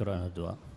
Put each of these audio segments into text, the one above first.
Quran 2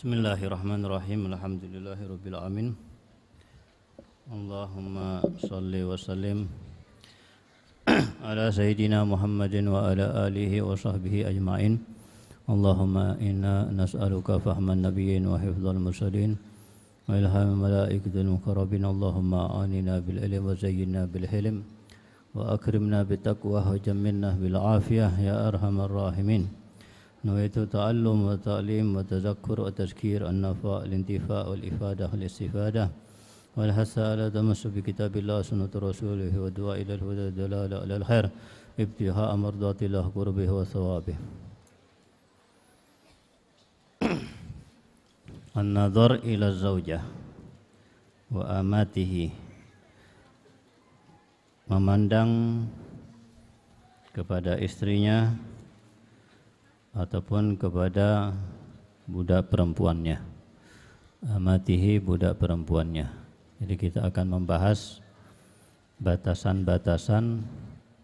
بسم الله الرحمن الرحيم الحمد لله رب العالمين اللهم صل وسلم على سيدنا محمد وعلى آله وصحبه أجمعين اللهم إنا نسألك فهم النبيين وحفظ المرسلين وإلهام الملائكة المقربين اللهم آننا بالعلم وزينا بالحلم وأكرمنا بالتقوى وجملنا بالعافية يا أرحم الراحمين نويت تعلم وتعليم وتذكر وتذكير النفع الانتفاع والإفادة والاستفادة والحث على تمسك بكتاب الله سنة رسوله والدعاء إلى الهدى الدلالة على الخير ابتغاء مرضات الله قربه وثوابه النظر إلى الزوجة وأماته memandang kepada istrinya ataupun kepada budak perempuannya. Amatihi budak perempuannya. Jadi kita akan membahas batasan-batasan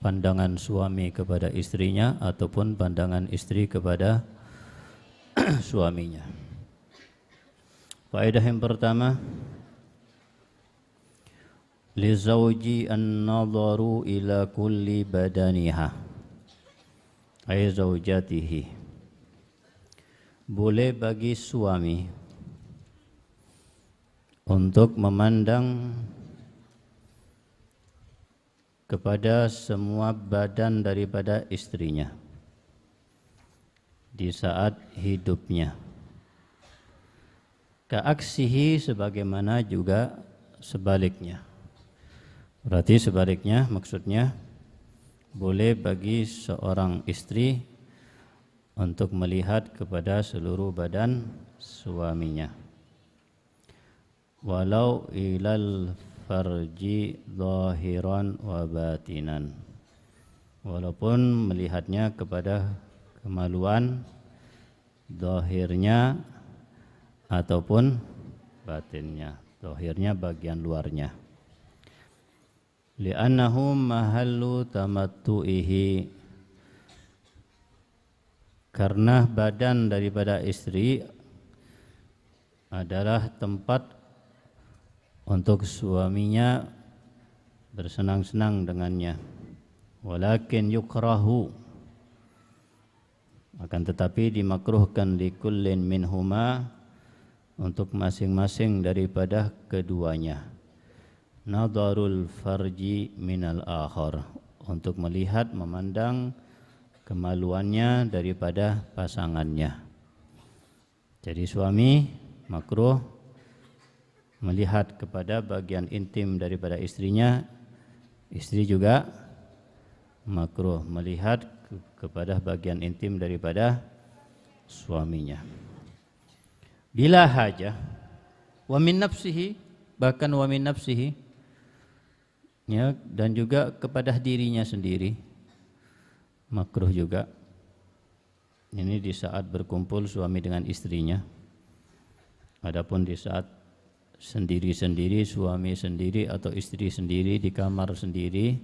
pandangan suami kepada istrinya ataupun pandangan istri kepada suaminya. Faedah yang pertama lizauji an-nadharu ila kulli badaniha ay boleh bagi suami untuk memandang kepada semua badan daripada istrinya di saat hidupnya. Keaksihi sebagaimana juga sebaliknya. Berarti sebaliknya maksudnya boleh bagi seorang istri untuk melihat kepada seluruh badan suaminya. Walau ilal farji zahiran wa batinan. Walaupun melihatnya kepada kemaluan zahirnya ataupun batinnya. Zahirnya bagian luarnya. Li'annahu mahallu tamattu'ihi karena badan daripada istri adalah tempat untuk suaminya bersenang-senang dengannya. Walakin yukrahu akan tetapi dimakruhkan likullin minhuma untuk masing-masing daripada keduanya. Nadarul farji minal akhar untuk melihat memandang kemaluannya daripada pasangannya. Jadi suami makruh melihat kepada bagian intim daripada istrinya, istri juga makruh melihat kepada bagian intim daripada suaminya. Bila haja wa min nafsihi bahkan wa min nafsihi ya dan juga kepada dirinya sendiri makruh juga. Ini di saat berkumpul suami dengan istrinya. Adapun di saat sendiri-sendiri suami sendiri atau istri sendiri di kamar sendiri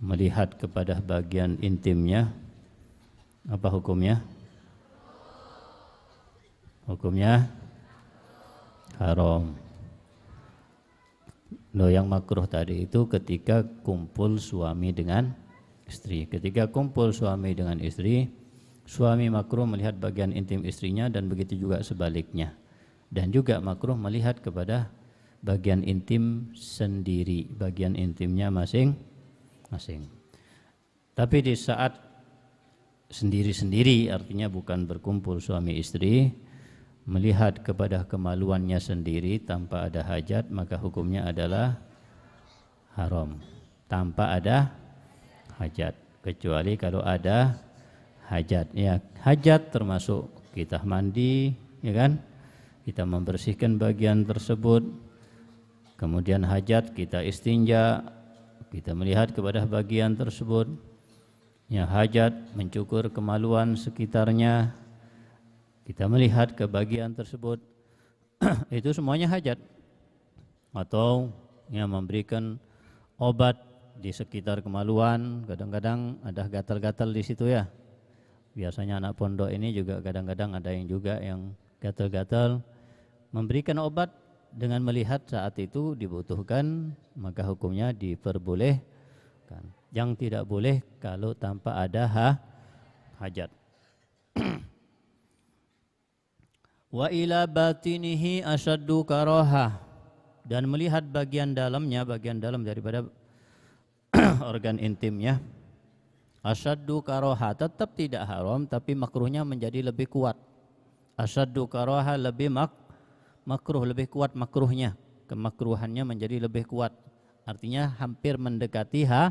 melihat kepada bagian intimnya apa hukumnya? Hukumnya? Haram. Loh yang makruh tadi itu ketika kumpul suami dengan istri. Ketika kumpul suami dengan istri, suami makruh melihat bagian intim istrinya dan begitu juga sebaliknya. Dan juga makruh melihat kepada bagian intim sendiri, bagian intimnya masing-masing. Tapi di saat sendiri-sendiri artinya bukan berkumpul suami istri, melihat kepada kemaluannya sendiri tanpa ada hajat maka hukumnya adalah haram tanpa ada hajat. kecuali kalau ada hajat ya. Hajat termasuk kita mandi ya kan? Kita membersihkan bagian tersebut. Kemudian hajat kita istinja kita melihat kepada bagian tersebut. Yang hajat mencukur kemaluan sekitarnya. Kita melihat ke bagian tersebut. Itu semuanya hajat. Atau yang memberikan obat di sekitar kemaluan kadang-kadang ada gatal-gatal di situ ya biasanya anak pondok ini juga kadang-kadang ada yang juga yang gatal-gatal memberikan obat dengan melihat saat itu dibutuhkan maka hukumnya diperbolehkan. Yang tidak boleh kalau tanpa ada ha, hajat. Wa ila batinihi asyaddu karaha dan melihat bagian dalamnya, bagian dalam daripada organ intimnya. Asyaddu karoha tetap tidak haram tapi makruhnya menjadi lebih kuat. Asyaddu karoha lebih mak makruh lebih kuat makruhnya. Kemakruhannya menjadi lebih kuat. Artinya hampir mendekati ha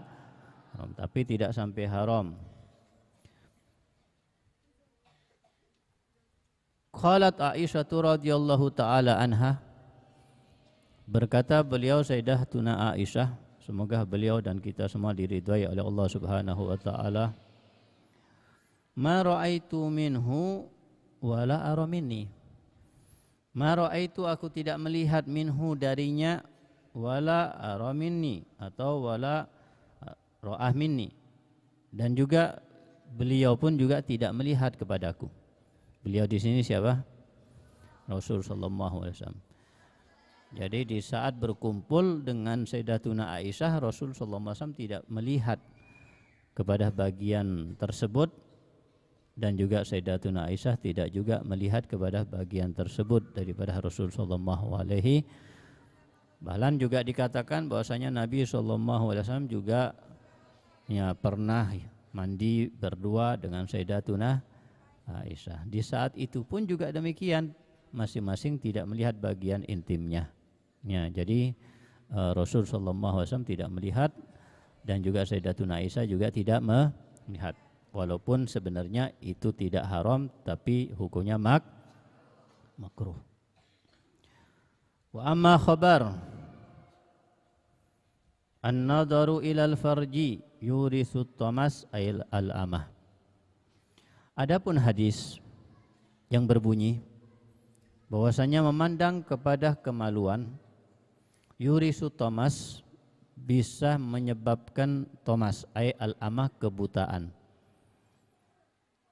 haram, tapi tidak sampai haram. Qalat Aisyah radhiyallahu taala anha. Berkata beliau Sayyidatuna Aisyah semoga beliau dan kita semua diridhai oleh Allah Subhanahu wa taala ma raaitu minhu wala ara minni Maro itu aku tidak melihat minhu darinya wala araminni atau wala ro'ah minni dan juga beliau pun juga tidak melihat kepadaku. Beliau di sini siapa? Rasul sallallahu alaihi wasallam. Jadi di saat berkumpul dengan Sayyidatuna Aisyah, Rasul sallallahu alaihi wasallam tidak melihat kepada bagian tersebut dan juga Sayyidatuna Aisyah tidak juga melihat kepada bagian tersebut daripada Rasul sallallahu alaihi Bahkan juga dikatakan bahwasanya Nabi sallallahu alaihi wasallam juga ya pernah mandi berdua dengan Sayyidatuna Aisyah. Di saat itu pun juga demikian, masing-masing tidak melihat bagian intimnya. Ya, jadi uh, Rasul sallallahu alaihi wasallam tidak melihat dan juga Sayyidatuna Aisyah juga tidak melihat walaupun sebenarnya itu tidak haram tapi hukumnya mak makruh. Wa amma khabar An-nadaru ilal farji yurisu tamas ayil al-amah. Adapun hadis yang berbunyi bahwasanya memandang kepada kemaluan yurisu tamas bisa menyebabkan tomas ay al-amah kebutaan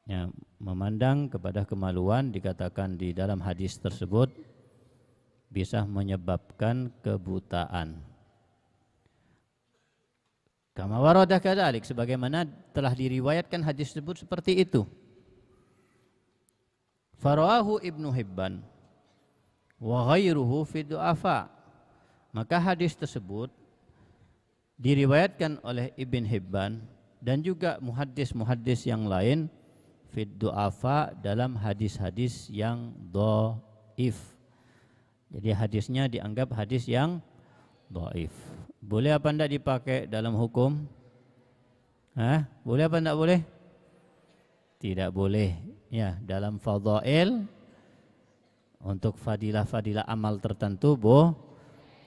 ya, memandang kepada kemaluan dikatakan di dalam hadis tersebut bisa menyebabkan kebutaan. Kama warada kadzalik sebagaimana telah diriwayatkan hadis tersebut seperti itu. Farahu Ibnu Hibban wa ghairuhu fi du'afa. Maka hadis tersebut diriwayatkan oleh Ibn Hibban dan juga muhaddis-muhaddis yang lain fit du'afa dalam hadis-hadis yang do'if. Jadi hadisnya dianggap hadis yang do'if. Boleh apa tidak dipakai dalam hukum? Hah? Boleh apa tidak boleh? Tidak boleh. Ya, dalam fadail untuk fadilah-fadilah amal tertentu boh,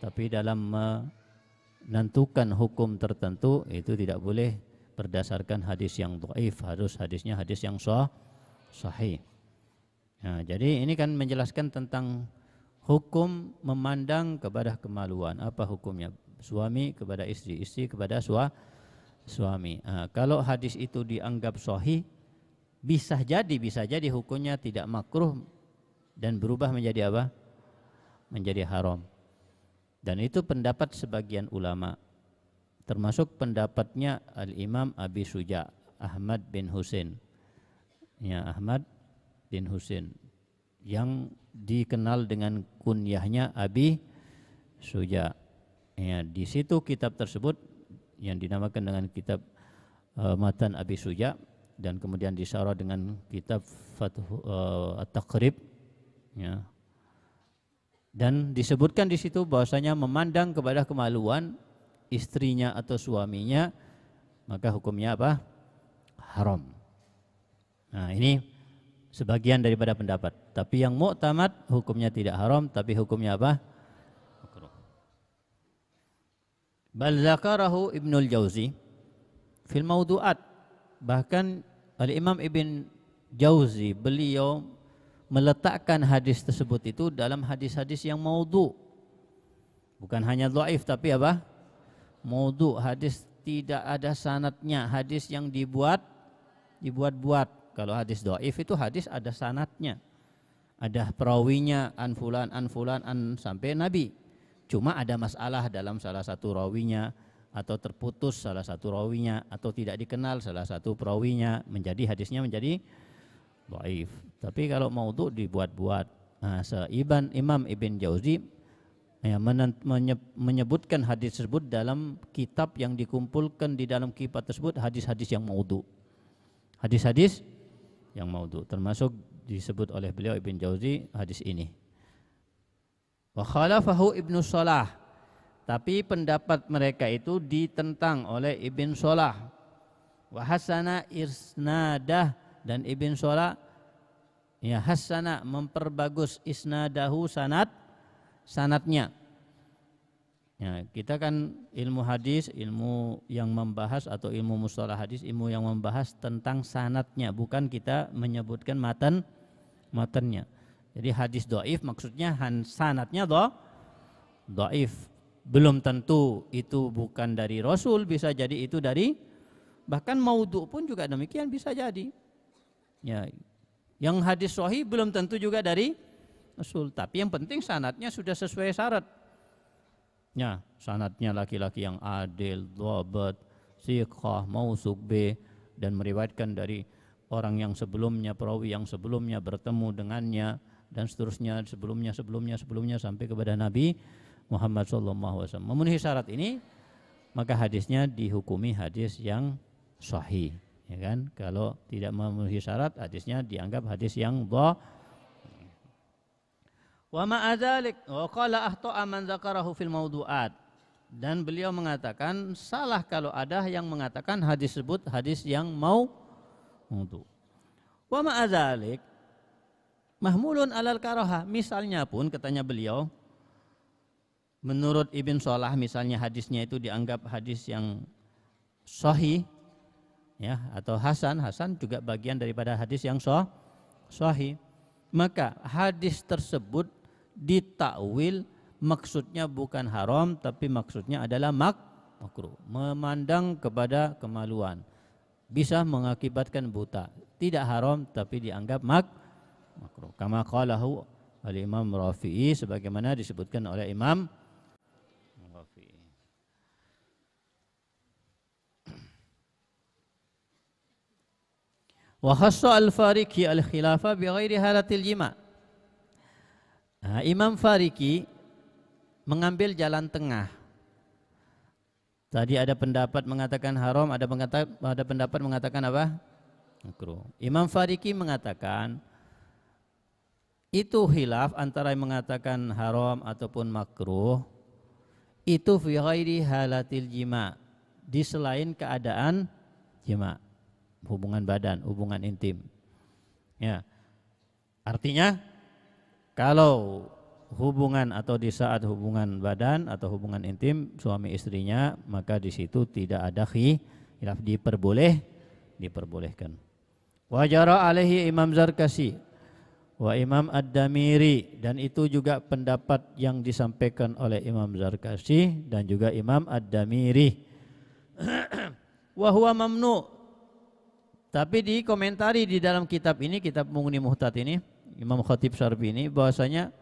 tapi dalam menentukan hukum tertentu itu tidak boleh berdasarkan hadis yang dhaif harus hadisnya hadis yang sah, sahih. Nah, jadi ini kan menjelaskan tentang hukum memandang kepada kemaluan. Apa hukumnya? Suami kepada istri, istri kepada sua, suami. Nah, kalau hadis itu dianggap sahih, bisa jadi bisa jadi hukumnya tidak makruh dan berubah menjadi apa? Menjadi haram. Dan itu pendapat sebagian ulama termasuk pendapatnya Al-Imam Abi Suja Ahmad bin Husain. Ya Ahmad bin Husain yang dikenal dengan kunyahnya Abi Suja. Ya di situ kitab tersebut yang dinamakan dengan kitab uh, Matan Abi Suja dan kemudian disyarah dengan kitab Fathu uh, At-Taqrib. Ya dan disebutkan di situ bahwasanya memandang kepada kemaluan istrinya atau suaminya maka hukumnya apa? haram. Nah, ini sebagian daripada pendapat. Tapi yang muktamad hukumnya tidak haram, tapi hukumnya apa? Makruh. Bal zakarahu Ibnul Jauzi fil maudu'at. Bahkan Al-Imam Ibn Jauzi beliau meletakkan hadis tersebut itu dalam hadis-hadis yang maudhu. Bukan hanya dhaif tapi apa? Maudhu, hadis tidak ada sanatnya, hadis yang dibuat dibuat-buat. Kalau hadis dhaif itu hadis ada sanatnya. Ada perawinya an fulan an fulan an sampai nabi. Cuma ada masalah dalam salah satu rawinya atau terputus salah satu rawinya atau tidak dikenal salah satu perawinya menjadi hadisnya menjadi dhaif. Tapi kalau maudhu dibuat-buat. Nah, seiban Imam Ibn Jauzi ya, menyebutkan hadis tersebut dalam kitab yang dikumpulkan di dalam kitab tersebut hadis-hadis yang maudhu. Hadis-hadis yang maudhu termasuk disebut oleh beliau Ibn Jauzi hadis ini. Wa khalafahu Ibnu Salah. Tapi pendapat mereka itu ditentang oleh Ibn Salah. Wa hasana isnadah dan Ibn Sola ya hasana memperbagus isnadahu sanat sanatnya. Ya, kita kan ilmu hadis, ilmu yang membahas atau ilmu mustalah hadis, ilmu yang membahas tentang sanatnya, bukan kita menyebutkan matan matannya. Jadi hadis doif maksudnya sanatnya do doif. Belum tentu itu bukan dari Rasul, bisa jadi itu dari bahkan maudhu pun juga demikian bisa jadi. Ya, yang hadis sahih belum tentu juga dari Rasul, tapi yang penting sanatnya sudah sesuai syarat. Ya, sanatnya laki-laki yang adil, dhabat, siqah, mausuk B dan meriwayatkan dari orang yang sebelumnya perawi yang sebelumnya bertemu dengannya dan seterusnya sebelumnya sebelumnya sebelumnya sampai kepada Nabi Muhammad SAW. Memenuhi syarat ini maka hadisnya dihukumi hadis yang sahih ya kan? Kalau tidak memenuhi syarat hadisnya dianggap hadis yang dha. Wa ma'adzalik wa qala ahta'a man dzakarahu fil mawdu'at. Dan beliau mengatakan salah kalau ada yang mengatakan hadis sebut hadis yang mau. Untuk wa ma'adzalik mahmulun alal karaha. Misalnya pun katanya beliau menurut Ibn Salah misalnya hadisnya itu dianggap hadis yang sahih ya atau hasan. Hasan juga bagian daripada hadis yang sah sahih. Maka hadis tersebut ditakwil maksudnya bukan haram tapi maksudnya adalah mak makruh. Memandang kepada kemaluan. Bisa mengakibatkan buta. Tidak haram tapi dianggap mak makruh. Kama qalahu al Imam Rafi'i sebagaimana disebutkan oleh Imam Wa khassa al-Fariki al-khilafa bi ghairi jima. Imam Fariki mengambil jalan tengah. Tadi ada pendapat mengatakan haram, ada pendapat ada pendapat mengatakan apa? Makruh. Imam Fariki mengatakan itu hilaf antara yang mengatakan haram ataupun makruh itu fi ghairi halatil jima di selain keadaan jima hubungan badan, hubungan intim. Ya. Artinya kalau hubungan atau di saat hubungan badan atau hubungan intim suami istrinya maka di situ tidak ada khilaf diperboleh diperbolehkan. Wajara alaihi Imam Zarkasi wa Imam Ad-Damiri dan itu juga pendapat yang disampaikan oleh Imam Zarkasi dan juga Imam Ad-Damiri. wa huwa mamnu tapi di komentari di dalam kitab ini, kitab Mungni Muhtad ini, Imam Khatib Syarbi ini bahwasanya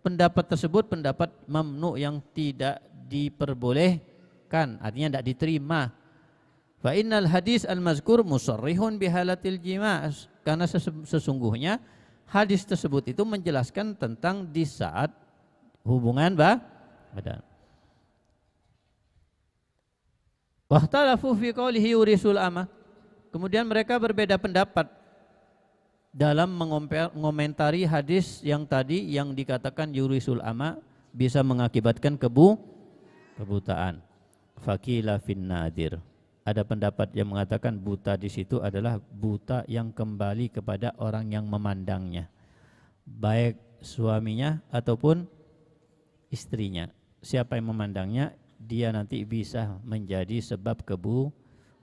pendapat tersebut pendapat mamnu yang tidak diperbolehkan, artinya tidak diterima. Fa innal hadis al-mazkur musarrihun bihalatil jimas karena sesungguhnya hadis tersebut itu menjelaskan tentang di saat hubungan bah badan. Wahtalafu fi qawlihi yurisul amah Kemudian mereka berbeda pendapat dalam mengomentari hadis yang tadi yang dikatakan yurisul ama bisa mengakibatkan kebu kebutaan. Fakila fin nadir. ada pendapat yang mengatakan buta di situ adalah buta yang kembali kepada orang yang memandangnya. Baik suaminya ataupun istrinya. Siapa yang memandangnya, dia nanti bisa menjadi sebab kebu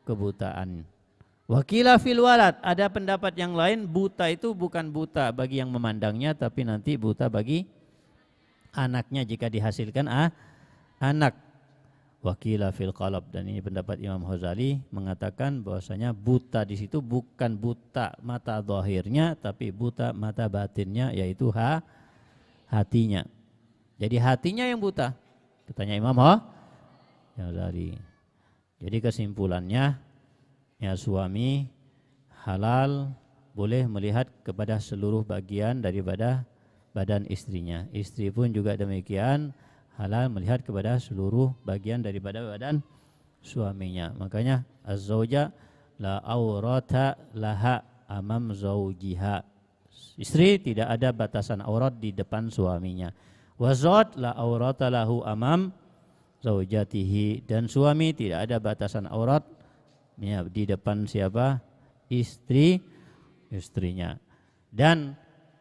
kebutaan. Wakilah fil walad, ada pendapat yang lain buta itu bukan buta bagi yang memandangnya tapi nanti buta bagi anaknya jika dihasilkan ah, anak wakila fil qalab dan ini pendapat Imam Ghazali mengatakan bahwasanya buta di situ bukan buta mata zahirnya tapi buta mata batinnya yaitu ha hatinya. Jadi hatinya yang buta. Katanya Imam ha? Ghazali. Jadi kesimpulannya ya suami halal boleh melihat kepada seluruh bagian daripada badan istrinya. Istri pun juga demikian halal melihat kepada seluruh bagian daripada badan suaminya. Makanya az-zauja la aurata laha amam zaujiha. Istri tidak ada batasan aurat di depan suaminya. Wazat la aurata lahu amam zaujatihi dan suami tidak ada batasan aurat ya, di depan siapa? Istri istrinya. Dan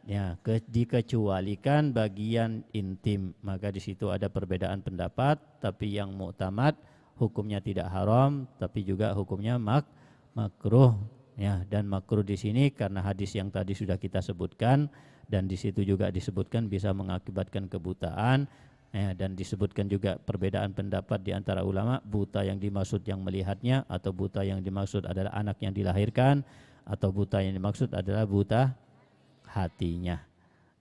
ya ke, dikecualikan bagian intim maka di situ ada perbedaan pendapat tapi yang muktamad hukumnya tidak haram tapi juga hukumnya mak makruh ya dan makruh di sini karena hadis yang tadi sudah kita sebutkan dan di situ juga disebutkan bisa mengakibatkan kebutaan ya, dan disebutkan juga perbedaan pendapat di antara ulama buta yang dimaksud yang melihatnya atau buta yang dimaksud adalah anak yang dilahirkan atau buta yang dimaksud adalah buta hatinya.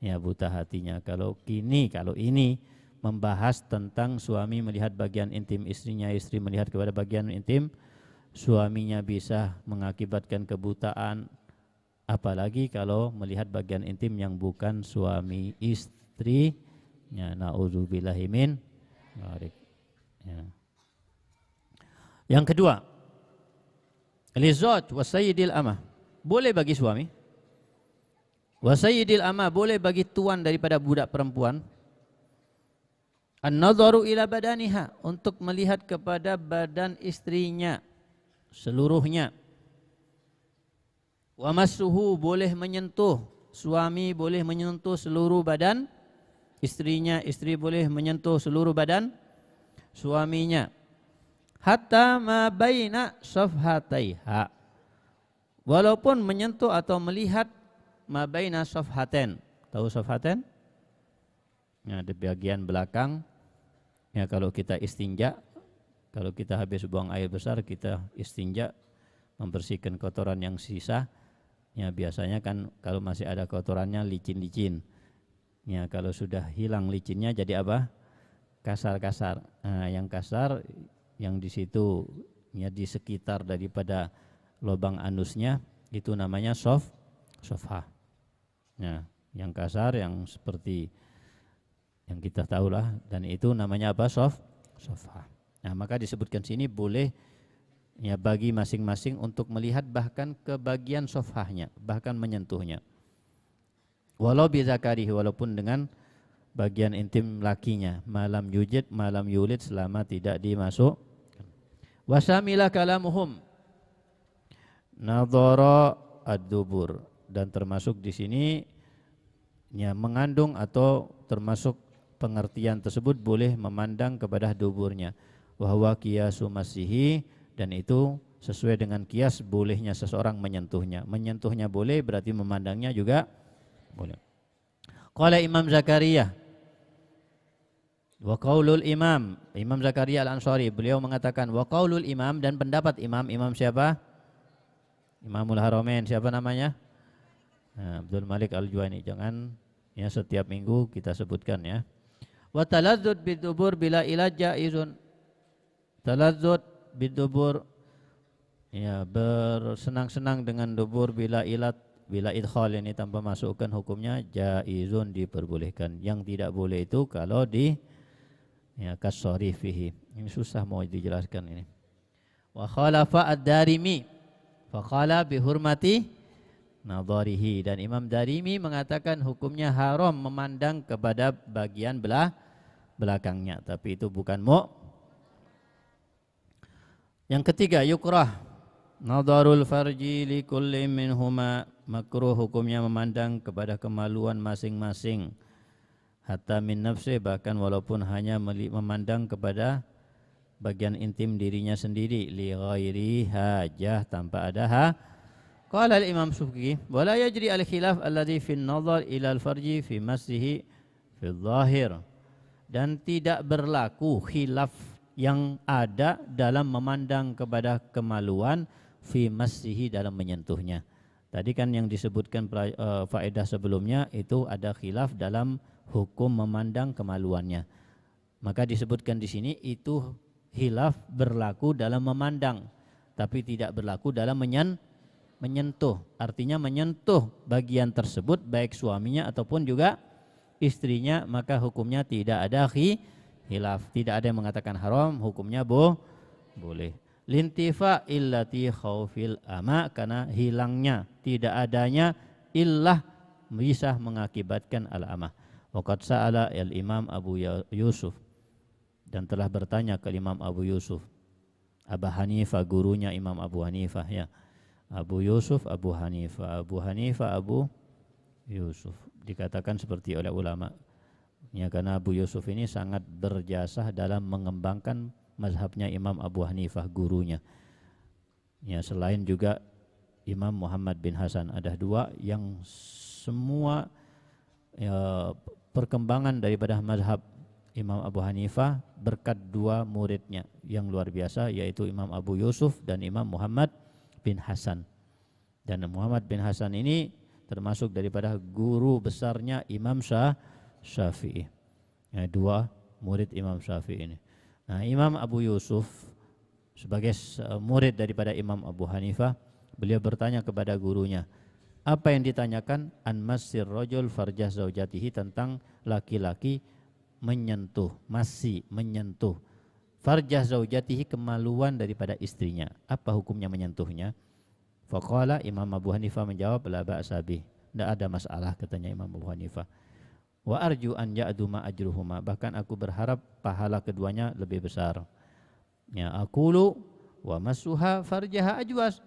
Ya buta hatinya. Kalau kini, kalau ini membahas tentang suami melihat bagian intim istrinya, istri melihat kepada bagian intim, suaminya bisa mengakibatkan kebutaan, apalagi kalau melihat bagian intim yang bukan suami istri, ya naudzubillahimin. Ya. Yang kedua, lizat wasayyidil amah. Boleh bagi suami Wa sayyidil ama boleh bagi tuan daripada budak perempuan An-nadharu ila badaniha untuk melihat kepada badan istrinya seluruhnya. Wa masuhu boleh menyentuh suami boleh menyentuh seluruh badan istrinya, istri boleh menyentuh seluruh badan suaminya. Hatta ma baina safhataiha. Walaupun menyentuh atau melihat mabaina sofhaten. Tahu sofhaten? Ya, di bagian belakang. Ya, kalau kita istinja, kalau kita habis buang air besar, kita istinja membersihkan kotoran yang sisa. Ya, biasanya kan kalau masih ada kotorannya licin-licin. Ya, kalau sudah hilang licinnya jadi apa? Kasar-kasar. Nah, yang kasar yang di situ ya di sekitar daripada lubang anusnya itu namanya soft sofa. Ya, yang kasar yang seperti yang kita tahulah dan itu namanya apa? Sof, sofa. Nah, maka disebutkan sini boleh ya bagi masing-masing untuk melihat bahkan ke bagian sofahnya, bahkan menyentuhnya. Walau bizakarihi walaupun dengan bagian intim lakinya, malam yujid, malam yulid selama tidak dimasuk. Wasamilah kalamuhum. Nadhara ad-dubur. Dan termasuk di sini ya mengandung atau termasuk pengertian tersebut boleh memandang kepada duburnya. Bahwa kiasu masihi dan itu sesuai dengan kias bolehnya seseorang menyentuhnya. Menyentuhnya boleh berarti memandangnya juga boleh. Qala Imam Zakaria. Wa qaulul imam. Imam Zakaria Al-Ansari beliau mengatakan wa qaulul imam dan pendapat imam. Imam siapa? Imamul Haramain siapa namanya? Nah, Abdul Malik Al-Juwaini. Jangan ya setiap minggu kita sebutkan ya. Wa taladzud bidubur bila ilaja izun. Taladzud bidubur ya bersenang-senang dengan dubur bila ilat bila idkhal ini tanpa masukkan hukumnya jaizun diperbolehkan. Yang tidak boleh itu kalau di ya kasori fihi. Ini susah mau dijelaskan ini. Wa khalafa ad-darimi. Fa qala bihurmati nadharihi dan Imam Darimi mengatakan hukumnya haram memandang kepada bagian belah belakangnya tapi itu bukan mu Yang ketiga yukrah nadarul farji li kulli minhuma makruh hukumnya memandang kepada kemaluan masing-masing. Hatta min nafsi bahkan walaupun hanya memandang kepada bagian intim dirinya sendiri. Li ghairi hajah tanpa ada ha. Qala al imam subki wala yajri al khilaf alladhi fi an-nazar ila al farji fi masjihi fi zahir dan tidak berlaku khilaf yang ada dalam memandang kepada kemaluan fi masjihi dalam menyentuhnya tadi kan yang disebutkan uh, faedah sebelumnya itu ada khilaf dalam hukum memandang kemaluannya. Maka disebutkan di sini itu hilaf berlaku dalam memandang tapi tidak berlaku dalam menyen menyentuh. Artinya menyentuh bagian tersebut baik suaminya ataupun juga istrinya maka hukumnya tidak ada khi, hilaf tidak ada yang mengatakan haram hukumnya bo boleh lintifa illati khaufil ama karena hilangnya tidak adanya illah bisa mengakibatkan al amah waqad sa'ala al imam Abu Yusuf. Dan telah bertanya ke Imam Abu Yusuf. Abu Hanifah gurunya Imam Abu Hanifah ya. Abu Yusuf Abu Hanifah Abu Hanifah Abu Yusuf. Dikatakan seperti oleh ulama ya karena Abu Yusuf ini sangat berjasa dalam mengembangkan mazhabnya Imam Abu Hanifah gurunya ya selain juga Imam Muhammad bin Hasan ada dua yang semua ya, perkembangan daripada mazhab Imam Abu Hanifah berkat dua muridnya yang luar biasa yaitu Imam Abu Yusuf dan Imam Muhammad bin Hasan. Dan Muhammad bin Hasan ini termasuk daripada guru besarnya Imam Syafi'i. Ya, dua murid Imam Syafi'i ini. Nah, Imam Abu Yusuf sebagai murid daripada Imam Abu Hanifah, beliau bertanya kepada gurunya, apa yang ditanyakan an masir rojul farjah zaujatihi tentang laki-laki menyentuh, masih menyentuh farjah zaujatihi kemaluan daripada istrinya. Apa hukumnya menyentuhnya? Faqala Imam Abu Hanifah menjawab la ba'sa bih. Tidak ada masalah katanya Imam Abu Hanifah. Wa arju an ya'du ma ajruhuma. Bahkan aku berharap pahala keduanya lebih besar. Ya aqulu wa masuha farjaha ajwas.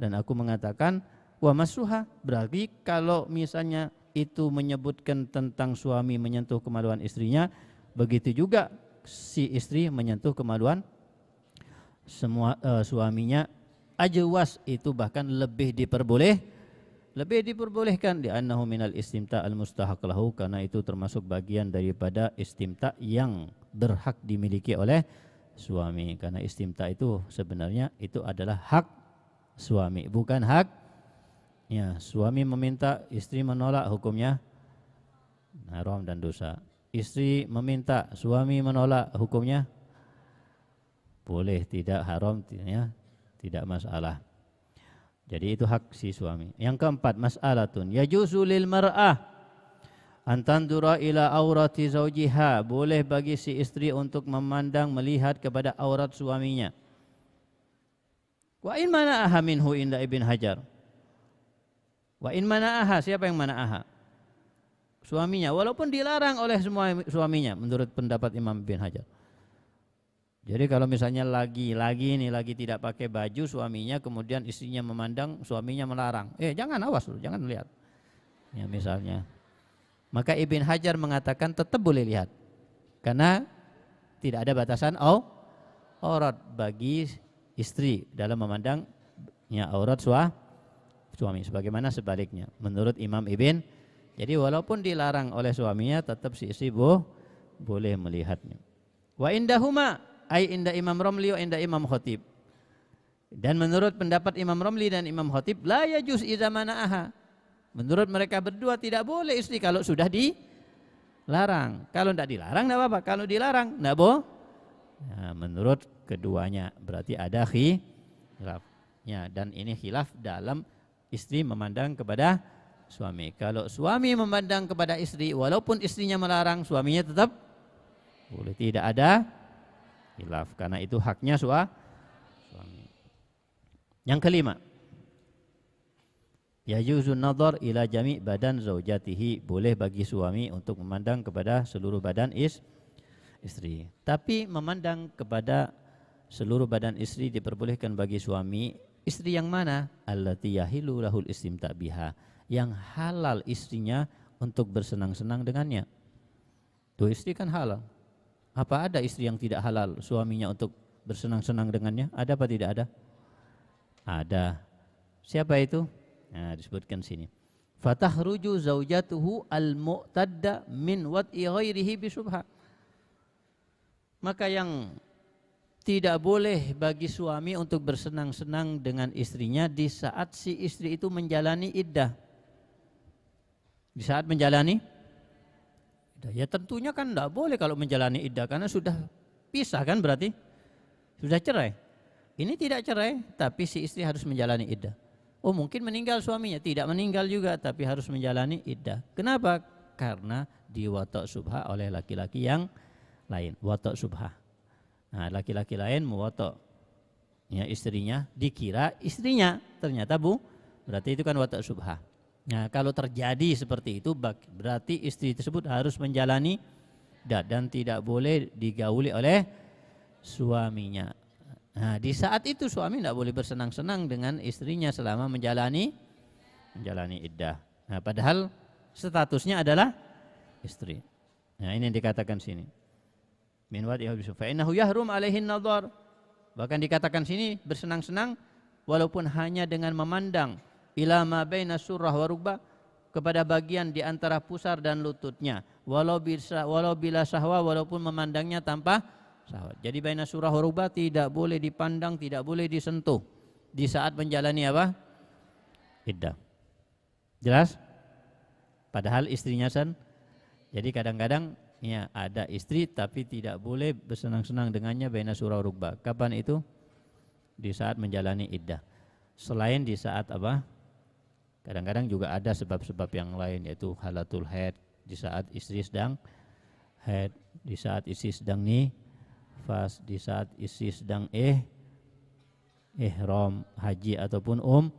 Dan aku mengatakan wa masuha berarti kalau misalnya itu menyebutkan tentang suami menyentuh kemaluan istrinya, begitu juga si istri menyentuh kemaluan semua uh, suaminya ajwas itu bahkan lebih diperboleh lebih diperbolehkan di annahu minal istimta al mustahaq lahu karena itu termasuk bagian daripada istimta yang berhak dimiliki oleh suami karena istimta itu sebenarnya itu adalah hak suami bukan hak Ya, suami meminta, istri menolak hukumnya haram dan dosa. Istri meminta, suami menolak hukumnya boleh, tidak haram, ya, tidak masalah. Jadi itu hak si suami. Yang keempat, mas'alatun yajuzu lil mar'ah antandura ila aurati zaujiha. Boleh bagi si istri untuk memandang, melihat kepada aurat suaminya. Wa in mana minhu inda ibn Hajar. Wa in mana'aha, siapa yang mana'aha? Suaminya, walaupun dilarang oleh semua suaminya menurut pendapat Imam bin Hajar. Jadi kalau misalnya lagi lagi ini lagi tidak pakai baju suaminya kemudian istrinya memandang suaminya melarang. Eh jangan awas lu, jangan lihat. Ya misalnya. Maka Ibn Hajar mengatakan tetap boleh lihat. Karena tidak ada batasan oh, aurat bagi istri dalam memandang ya aurat suami suami sebagaimana sebaliknya menurut Imam Ibn jadi walaupun dilarang oleh suaminya tetap si istri boh, boleh melihatnya wa indahuma ai inda Imam Romli wa inda Imam Khotib. Dan menurut pendapat Imam Romli dan Imam Khotib la yajuz idza mana'aha. Menurut mereka berdua tidak boleh istri kalau sudah dilarang. Kalau tidak dilarang tidak apa-apa. Kalau dilarang tidak boh nah, menurut keduanya berarti ada khilaf ya dan ini khilaf dalam istri memandang kepada suami. Kalau suami memandang kepada istri, walaupun istrinya melarang, suaminya tetap boleh. Tidak ada hilaf karena itu haknya suami. Yang kelima, Yajuzun nadhar ila jami' badan zaujatihi. Boleh bagi suami untuk memandang kepada seluruh badan is istri. Tapi memandang kepada seluruh badan istri diperbolehkan bagi suami. Istri yang mana? Allati yahilu lahul istimta biha. Yang halal istrinya untuk bersenang-senang dengannya. Tuh istri kan halal. Apa ada istri yang tidak halal suaminya untuk bersenang-senang dengannya? Ada apa tidak ada? Ada. Siapa itu? Nah, disebutkan sini. Fatahruju zaujatuhu al-mu'tadda min wat'i ghairihi bisubha. Maka yang tidak boleh bagi suami untuk bersenang-senang dengan istrinya di saat si istri itu menjalani iddah. Di saat menjalani. Ya tentunya kan tidak boleh kalau menjalani iddah karena sudah pisah kan berarti sudah cerai. Ini tidak cerai tapi si istri harus menjalani iddah. Oh mungkin meninggal suaminya, tidak meninggal juga tapi harus menjalani iddah. Kenapa? Karena diwatok subha oleh laki-laki yang lain, watok subha. Nah, laki-laki lain mewatok ya istrinya, dikira istrinya, ternyata bu, berarti itu kan watok subha. Nah, kalau terjadi seperti itu berarti istri tersebut harus menjalani dan tidak boleh digauli oleh suaminya. Nah, di saat itu suami tidak boleh bersenang-senang dengan istrinya selama menjalani menjalani iddah. Nah, padahal statusnya adalah istri. Nah, ini yang dikatakan sini. Min wadi fa innahu yahrum alaihin nadhar. Bahkan dikatakan sini bersenang-senang walaupun hanya dengan memandang ila ma baina surah wa rukbah kepada bagian di antara pusar dan lututnya walau bisa walau bila sahwa walaupun memandangnya tanpa syahwat. Jadi baina surah rubah tidak boleh dipandang, tidak boleh disentuh di saat menjalani apa? Iddah. Jelas? Padahal istrinya san. Jadi kadang-kadang ya ada istri tapi tidak boleh bersenang-senang dengannya baina surah rubah. Kapan itu? Di saat menjalani iddah. Selain di saat apa? Kadang-kadang juga ada sebab-sebab yang lain yaitu halatul haid di saat istri sedang haid, di saat istri sedang nih nifas di saat istri sedang eh ihram haji ataupun um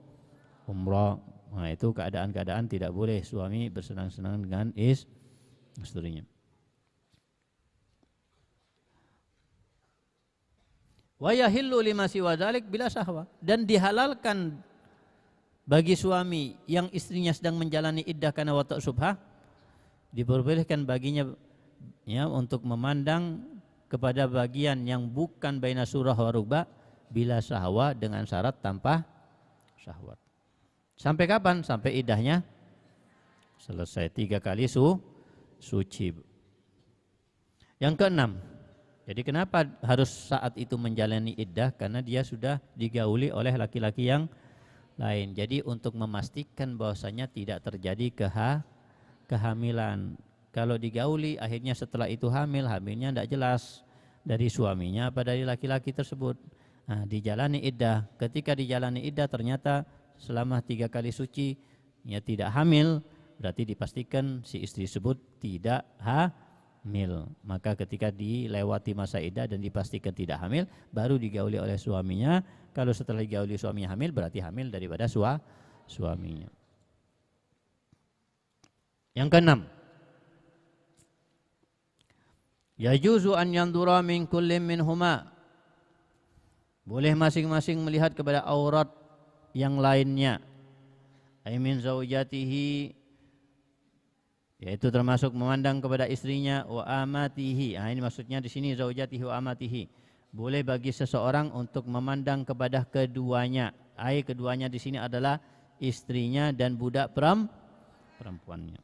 umrah. Nah itu keadaan-keadaan tidak boleh suami bersenang-senang dengan is istrinya. Wa yahillu lima siwa bila sahwa dan dihalalkan bagi suami yang istrinya sedang menjalani iddah karena watak subha diperbolehkan baginya ya untuk memandang kepada bagian yang bukan baina surah wa rubah bila syahwa dengan syarat tanpa syahwat. Sampai kapan? Sampai idahnya selesai tiga kali su suci. Yang keenam, jadi kenapa harus saat itu menjalani iddah? Karena dia sudah digauli oleh laki-laki yang lain. Jadi untuk memastikan bahwasanya tidak terjadi keha kehamilan kalau digauli akhirnya setelah itu hamil, hamilnya tidak jelas dari suaminya apa dari laki-laki tersebut. Nah, dijalani iddah. Ketika dijalani iddah ternyata selama tiga kali suci ya tidak hamil, berarti dipastikan si istri tersebut tidak hamil. Maka ketika dilewati masa iddah dan dipastikan tidak hamil, baru digauli oleh suaminya. Kalau setelah digauli suaminya hamil, berarti hamil daripada sua, suaminya. Yang keenam, Yajuzu an yandura min kullin minhuma. Boleh masing-masing melihat kepada aurat yang lainnya. Ay min zaujatihi yaitu termasuk memandang kepada istrinya wa amatihi. Ah ini maksudnya di sini zaujatihi wa amatihi. Boleh bagi seseorang untuk memandang kepada keduanya. Ai keduanya di sini adalah istrinya dan budak perempuannya.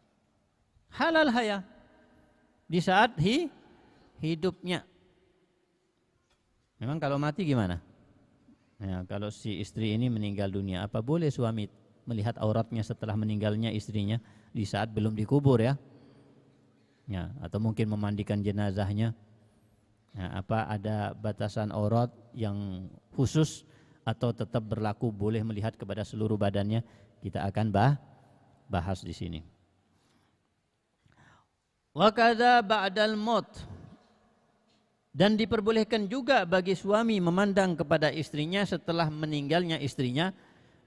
Halal haya. Di saat hi hidupnya. Memang kalau mati gimana? Ya, kalau si istri ini meninggal dunia, apa boleh suami melihat auratnya setelah meninggalnya istrinya di saat belum dikubur ya? Ya, atau mungkin memandikan jenazahnya. Ya, apa ada batasan aurat yang khusus atau tetap berlaku boleh melihat kepada seluruh badannya? Kita akan bah bahas di sini. Wa kadza ba'dal maut dan diperbolehkan juga bagi suami memandang kepada istrinya setelah meninggalnya istrinya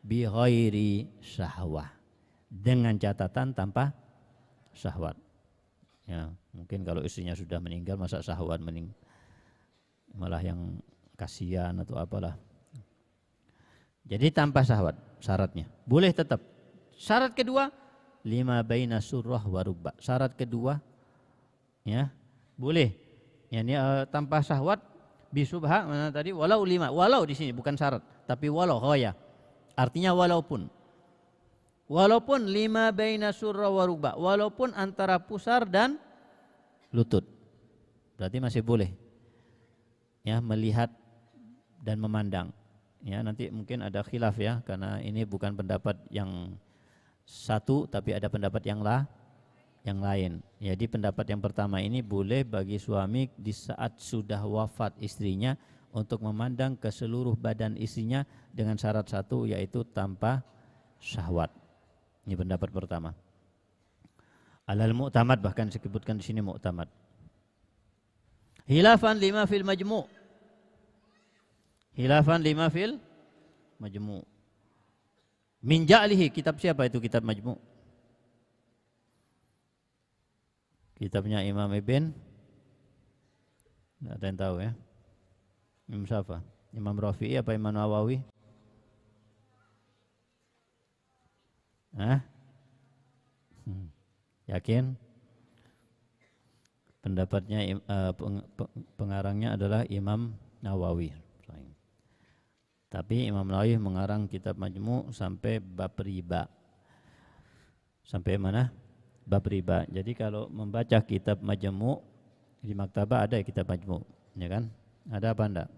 bi ghairi syahwah dengan catatan tanpa syahwat. Ya, mungkin kalau istrinya sudah meninggal masa syahwat mening malah yang kasihan atau apalah. Jadi tanpa syahwat syaratnya. Boleh tetap. Syarat kedua lima baina surah warubba. Syarat kedua ya boleh. Ya, ini uh, tanpa syahwat bisubha mana tadi walau lima walau di sini bukan syarat tapi walau ya artinya walaupun walaupun lima baina surah warubba walaupun antara pusar dan lutut berarti masih boleh ya melihat dan memandang ya nanti mungkin ada khilaf ya karena ini bukan pendapat yang satu tapi ada pendapat yang lah yang lain. Jadi pendapat yang pertama ini boleh bagi suami di saat sudah wafat istrinya untuk memandang ke seluruh badan istrinya dengan syarat satu yaitu tanpa syahwat. Ini pendapat pertama. Alal mu'tamad bahkan disebutkan di sini mu'tamad. Hilafan lima fil majmu' Hilafan lima fil majmu. Min ja'lihi kitab siapa itu kitab majmu? Kitabnya Imam Ibn Tidak ada yang tahu ya Imam siapa? Imam Rafi'i apa Imam Nawawi? Hah? Hmm. Yakin? Pendapatnya uh, pengarangnya adalah Imam Nawawi. Tapi Imam Nawawi mengarang kitab Majmu sampai bab riba. Sampai mana? Bab riba. Jadi kalau membaca kitab Majmu di maktabah ada kitab Majmu, ya kan? Ada apa enggak?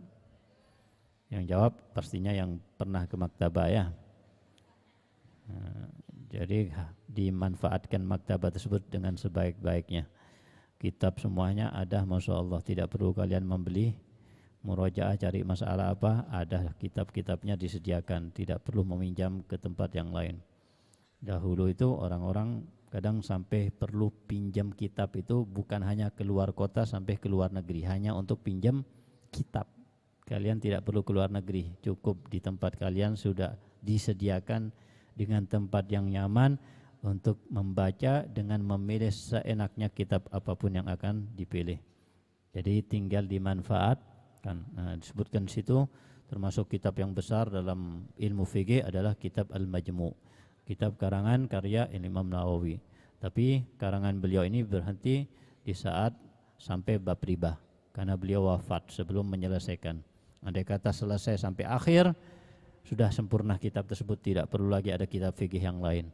Yang jawab pastinya yang pernah ke maktabah ya. Jadi dimanfaatkan maktabah tersebut dengan sebaik-baiknya. Kitab semuanya ada, masya Allah. Tidak perlu kalian membeli. Murojaah cari masalah apa ada kitab-kitabnya disediakan. Tidak perlu meminjam ke tempat yang lain. Dahulu itu orang-orang kadang sampai perlu pinjam kitab itu bukan hanya keluar kota sampai ke luar negeri hanya untuk pinjam kitab. Kalian tidak perlu keluar negeri cukup di tempat kalian sudah disediakan dengan tempat yang nyaman untuk membaca dengan memilih seenaknya kitab apa pun yang akan dipilih. Jadi tinggal dimanfaat kan nah, disebutkan di situ termasuk kitab yang besar dalam ilmu fikih adalah kitab Al-Majmu. Kitab karangan karya Imam Nawawi. Tapi karangan beliau ini berhenti di saat sampai bab riba karena beliau wafat sebelum menyelesaikan. Andai kata selesai sampai akhir sudah sempurna kitab tersebut tidak perlu lagi ada kitab fikih yang lain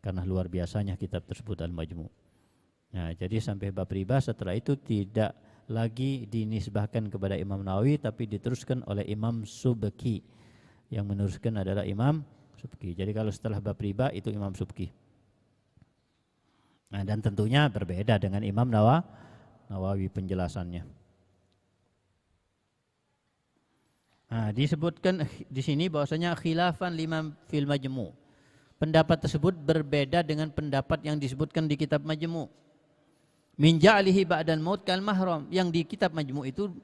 karena luar biasanya kitab tersebut Al-Majmu Nah, jadi sampai bab riba setelah itu tidak lagi dinisbahkan kepada Imam Nawawi tapi diteruskan oleh Imam Subki yang meneruskan adalah Imam Subki. Jadi kalau setelah bab riba itu Imam Subki. Nah, dan tentunya berbeda dengan Imam Nawa, Nawawi penjelasannya. Nah, disebutkan di sini bahwasanya khilafan lima fil majmu. Pendapat tersebut berbeda dengan pendapat yang disebutkan di kitab Majmu' min ja'lihi ba'dal maut kal mahram yang di kitab majmu itu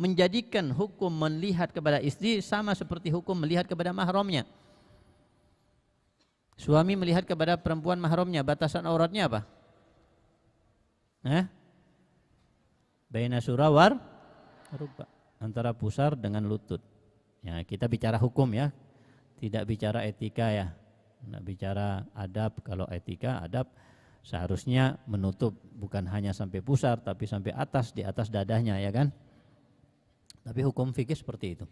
menjadikan hukum melihat kepada istri sama seperti hukum melihat kepada mahramnya. Suami melihat kepada perempuan mahramnya, batasan auratnya apa? Eh? Baina surawar rupa antara pusar dengan lutut. Ya, kita bicara hukum ya. Tidak bicara etika ya. Tidak bicara adab kalau etika adab seharusnya menutup bukan hanya sampai pusar tapi sampai atas di atas dadahnya ya kan tapi hukum fikih seperti itu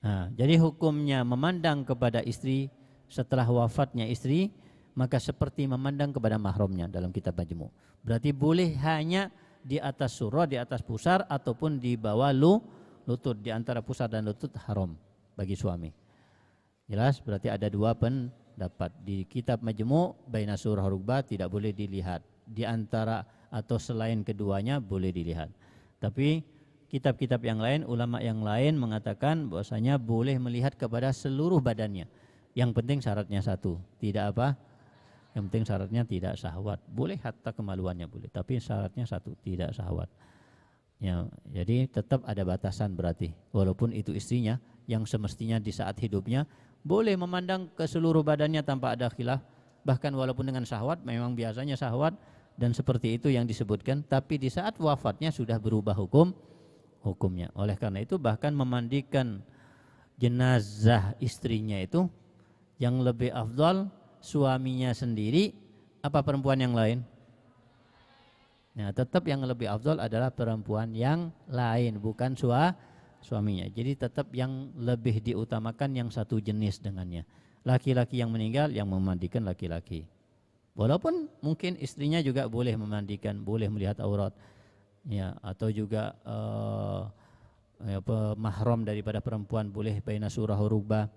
nah, jadi hukumnya memandang kepada istri setelah wafatnya istri maka seperti memandang kepada mahramnya dalam kitab majmu berarti boleh hanya di atas surah di atas pusar ataupun di bawah lu lutut. Di antara pusar dan lutut haram bagi suami. Jelas? Berarti ada dua pen dapat di kitab Majmu' baina surah rubah tidak boleh dilihat. Di antara atau selain keduanya boleh dilihat. Tapi kitab-kitab yang lain ulama yang lain mengatakan bahwasanya boleh melihat kepada seluruh badannya. Yang penting syaratnya satu. Tidak apa yang penting syaratnya tidak syahwat. Boleh hatta kemaluannya boleh tapi syaratnya satu tidak syahwat. Ya jadi tetap ada batasan berarti. Walaupun itu istrinya yang semestinya di saat hidupnya boleh memandang ke seluruh badannya tanpa ada khilaf. Bahkan walaupun dengan syahwat memang biasanya syahwat dan seperti itu yang disebutkan. Tapi di saat wafatnya sudah berubah hukum hukumnya. Oleh karena itu bahkan memandikan jenazah istrinya itu yang lebih afdal suaminya sendiri apa perempuan yang lain? Nah, tetap yang lebih afdal adalah perempuan yang lain, bukan sua, suaminya. Jadi tetap yang lebih diutamakan yang satu jenis dengannya. Laki-laki yang meninggal yang memandikan laki-laki. Walaupun mungkin istrinya juga boleh memandikan, boleh melihat aurat, ya atau juga uh, ya, mahram daripada perempuan boleh baina surah rubah.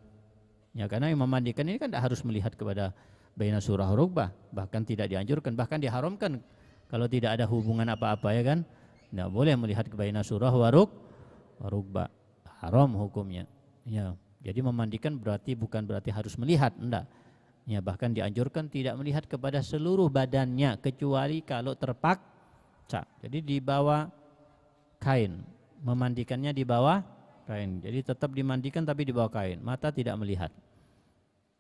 Ya karena yang memandikan ini kan tidak harus melihat kepada baina surah rubah, bahkan tidak dianjurkan, bahkan diharamkan. Kalau tidak ada hubungan apa-apa ya kan? Tidak boleh melihat ke baina surah waruk warukba haram hukumnya. Ya jadi memandikan berarti bukan berarti harus melihat enggak. Ya bahkan dianjurkan tidak melihat kepada seluruh badannya kecuali kalau terpaksa. Jadi di bawah kain. Memandikannya di bawah kain. Jadi tetap dimandikan tapi di bawah kain. Mata tidak melihat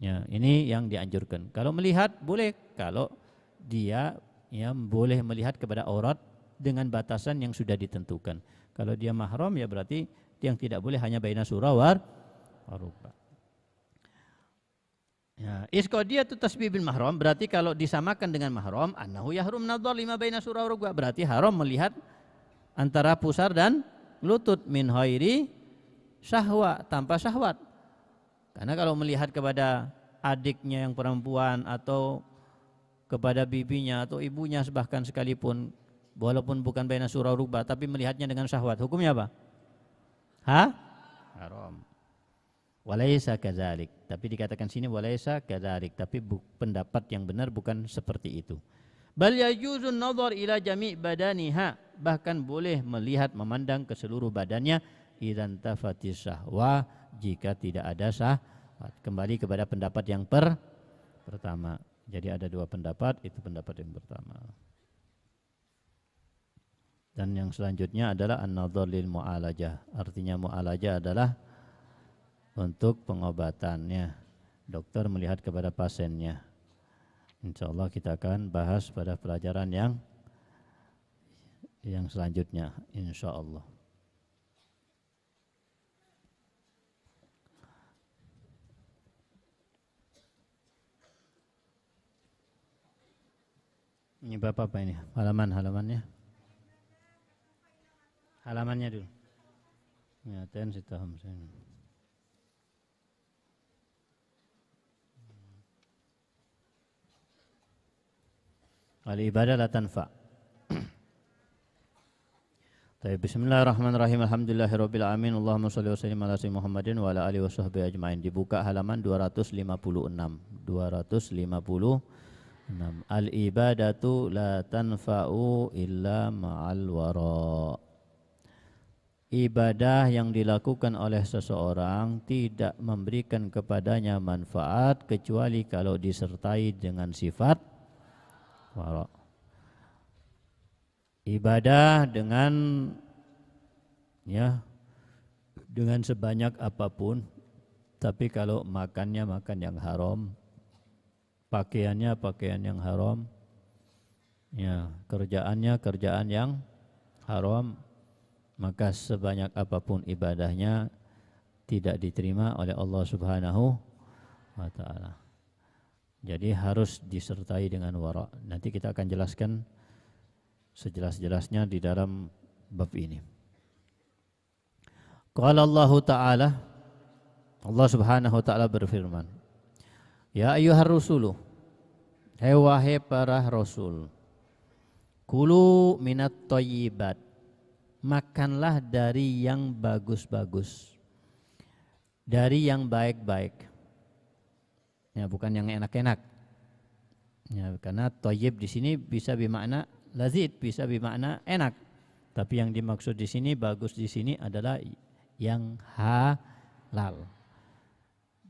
ya ini yang dianjurkan kalau melihat boleh kalau dia ya boleh melihat kepada aurat dengan batasan yang sudah ditentukan. Kalau dia mahram ya berarti yang tidak boleh hanya baina surah war warubah. Ya, dia tu tasbih bil mahram berarti kalau disamakan dengan mahram annahu yahrum nadhar lima baina surah warubah berarti haram melihat antara pusar dan lutut min hairi syahwa tanpa syahwat. Karena kalau melihat kepada adiknya yang perempuan atau kepada bibinya atau ibunya bahkan sekalipun walaupun bukan baina surah rubah tapi melihatnya dengan syahwat hukumnya apa? Ha? Haram. Walaisa kadzalik. Tapi dikatakan sini walaisa kadzalik, tapi pendapat yang benar bukan seperti itu. Bal yajuzun nadhar ila jami' badaniha, bahkan boleh melihat memandang ke seluruh badannya idan tafati syahwa jika tidak ada syahwat. Kembali kepada pendapat yang per pertama. Jadi ada dua pendapat, itu pendapat yang pertama. Dan yang selanjutnya adalah an-nadhar lil mu'alajah. Artinya mu'alajah adalah untuk pengobatannya. Dokter melihat kepada pasiennya. Insya Allah kita akan bahas pada pelajaran yang yang selanjutnya. Insya Allah. Ini Bapak apa ini? Halaman halamannya. Halamannya dulu. Ya, ten sita hamsin. Al ibadah la tanfa. Baik, bismillahirrahmanirrahim. Alhamdulillahirabbil alamin. Allahumma shalli wa sallim ala sayyidina Muhammadin wa ala alihi washabbihi ajmain. Dibuka halaman 256. 256 Al ibadatu la tanfa'u illa ma'al wara. Ibadah yang dilakukan oleh seseorang tidak memberikan kepadanya manfaat kecuali kalau disertai dengan sifat wara. Ibadah dengan ya dengan sebanyak apa pun tapi kalau makannya makan yang haram pakaiannya pakaian yang haram, ya kerjaannya kerjaan yang haram, maka sebanyak apa pun ibadahnya tidak diterima oleh Allah Subhanahu wa taala. Jadi harus disertai dengan wara. Nanti kita akan jelaskan sejelas-jelasnya di dalam bab ini. Qala Allah Ta'ala Allah Subhanahu wa taala berfirman Ya ayuhar rusulu Hai wahai para rasul. Kulu minat toyibat Makanlah dari yang bagus-bagus. Dari yang baik-baik. Ya bukan yang enak-enak. Ya karena toyib di sini bisa bermakna lazid, bisa bermakna enak. Tapi yang dimaksud di sini bagus di sini adalah yang halal.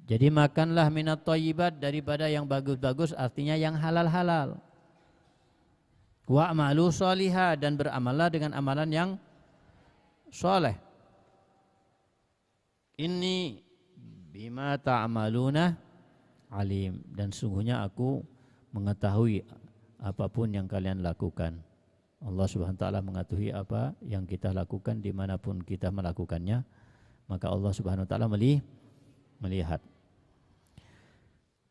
Jadi makanlah minat toyibat daripada yang bagus-bagus artinya yang halal-halal. Wa amalu dan beramallah dengan amalan yang soleh. Ini bima ta'amaluna alim dan sungguhnya aku mengetahui apa pun yang kalian lakukan. Allah Subhanahu taala mengetahui apa yang kita lakukan di mana pun kita melakukannya, maka Allah Subhanahu wa taala melihat.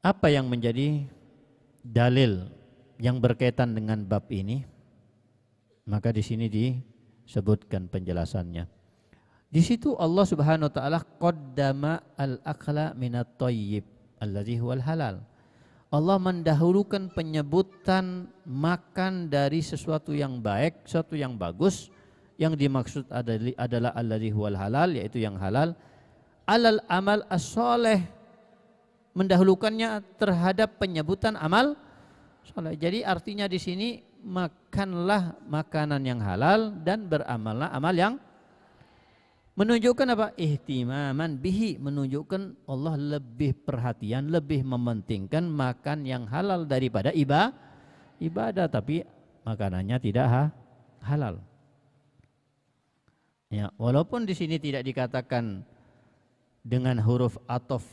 Apa yang menjadi dalil yang berkaitan dengan bab ini? Maka di sini disebutkan penjelasannya. Di situ Allah Subhanahu wa taala qaddama al-akla minat thayyib alladhi huwal halal. Allah mendahulukan penyebutan makan dari sesuatu yang baik, sesuatu yang bagus yang dimaksud adalah alladhi huwal halal yaitu yang halal alal amal as-soleh mendahulukannya terhadap penyebutan amal soleh. Jadi artinya di sini makanlah makanan yang halal dan beramallah amal yang menunjukkan apa? Ihtimaman bihi menunjukkan Allah lebih perhatian, lebih mementingkan makan yang halal daripada ibadah ibadah tapi makanannya tidak ha, halal. Ya, walaupun di sini tidak dikatakan dengan huruf atof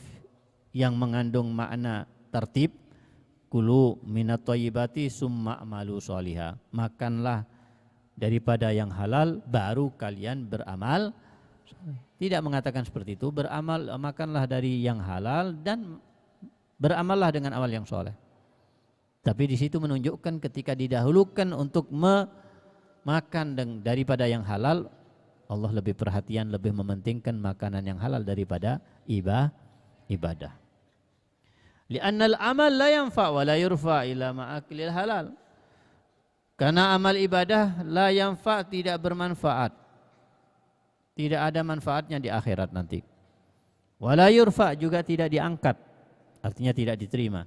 yang mengandung makna tertib kulu minat thayyibati summa amalu soliha makanlah daripada yang halal baru kalian beramal. Tidak mengatakan seperti itu beramal makanlah dari yang halal dan beramallah dengan amal yang soleh. Tapi di situ menunjukkan ketika didahulukan untuk memakan daripada yang halal Allah lebih perhatian lebih mementingkan makanan yang halal daripada ibadah Li'annal amal la yanfa wa la yurfa ila ma'aklil halal. Karena amal ibadah la yanfa tidak bermanfaat. Tidak ada manfaatnya di akhirat nanti. Wala yurfa juga tidak diangkat. Artinya tidak diterima.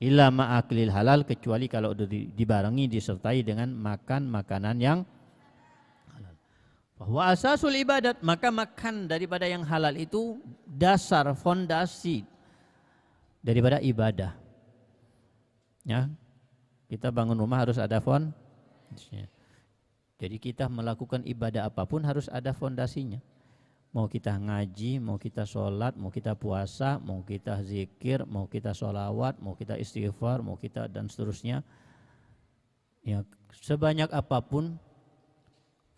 Illa ma'aklil halal kecuali kalau dibarengi disertai dengan makan makanan yang. Bahwa asasul ibadat maka makan daripada yang halal itu dasar fondasi daripada ibadah. Ya. Kita bangun rumah harus ada fond. Jadi kita melakukan ibadah apa pun harus ada fondasinya. Mau kita ngaji, mau kita sholat, mau kita puasa, mau kita zikir, mau kita sholawat, mau kita istighfar, mau kita dan seterusnya. Ya, sebanyak apa pun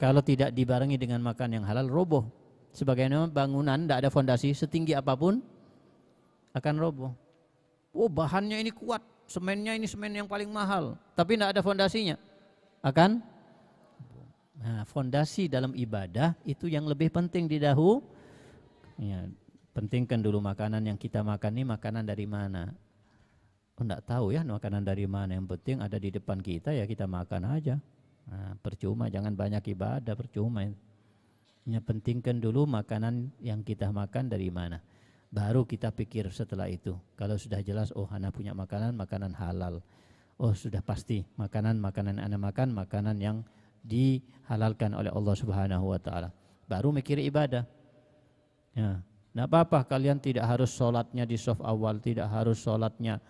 kalau tidak dibarengi dengan makan yang halal roboh. Sebagaimana bangunan tidak ada fondasi setinggi apa pun akan roboh. Oh bahannya ini kuat, semennya ini semen yang paling mahal, tapi tidak ada fondasinya. Akan? Nah, fondasi dalam ibadah itu yang lebih penting di dahu. Ya, pentingkan dulu makanan yang kita makan ini makanan dari mana. Oh, enggak tahu ya makanan dari mana. Yang penting ada di depan kita ya kita makan aja. Nah, percuma jangan banyak ibadah percuma. Ya, pentingkan dulu makanan yang kita makan dari mana baru kita pikir setelah itu. Kalau sudah jelas, oh anak punya makanan, makanan halal. Oh sudah pasti makanan makanan anak makan makanan yang dihalalkan oleh Allah Subhanahu Wa Taala. Baru mikir ibadah. Ya, tidak apa-apa kalian tidak harus sholatnya di soft awal, tidak harus sholatnya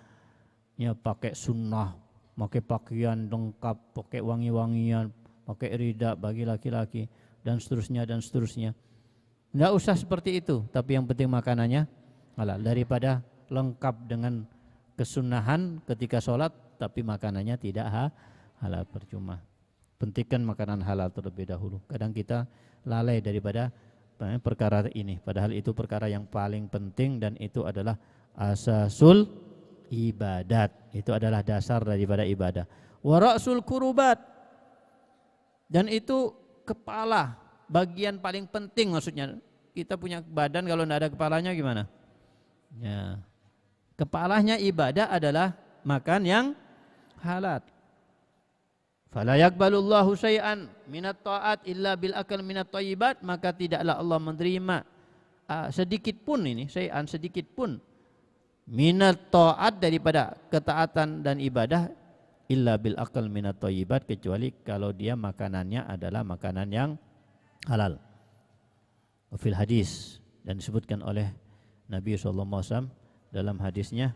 ya pakai sunnah, pakai pakaian lengkap, pakai wangi-wangian, pakai rida bagi laki-laki dan seterusnya dan seterusnya. Tidak usah seperti itu, tapi yang penting makanannya halal. Daripada lengkap dengan kesunahan ketika sholat, tapi makanannya tidak ha, halal percuma. Pentingkan makanan halal terlebih dahulu. Kadang kita lalai daripada perkara ini. Padahal itu perkara yang paling penting dan itu adalah asasul ibadat. Itu adalah dasar daripada ibadah. Warasul kurubat. Dan itu kepala bagian paling penting maksudnya. Kita punya badan kalau tidak ada kepalanya gimana? Ya. Kepalanya ibadah adalah makan yang halal. Fala syai'an minat ta'at illa bil akal minat thayyibat maka tidaklah Allah menerima uh, sedikit pun ini syai'an sedikit pun minat ta'at daripada ketaatan dan ibadah illa bil akal minat thayyibat kecuali kalau dia makanannya adalah makanan yang halal. Fil hadis dan disebutkan oleh Nabi SAW dalam hadisnya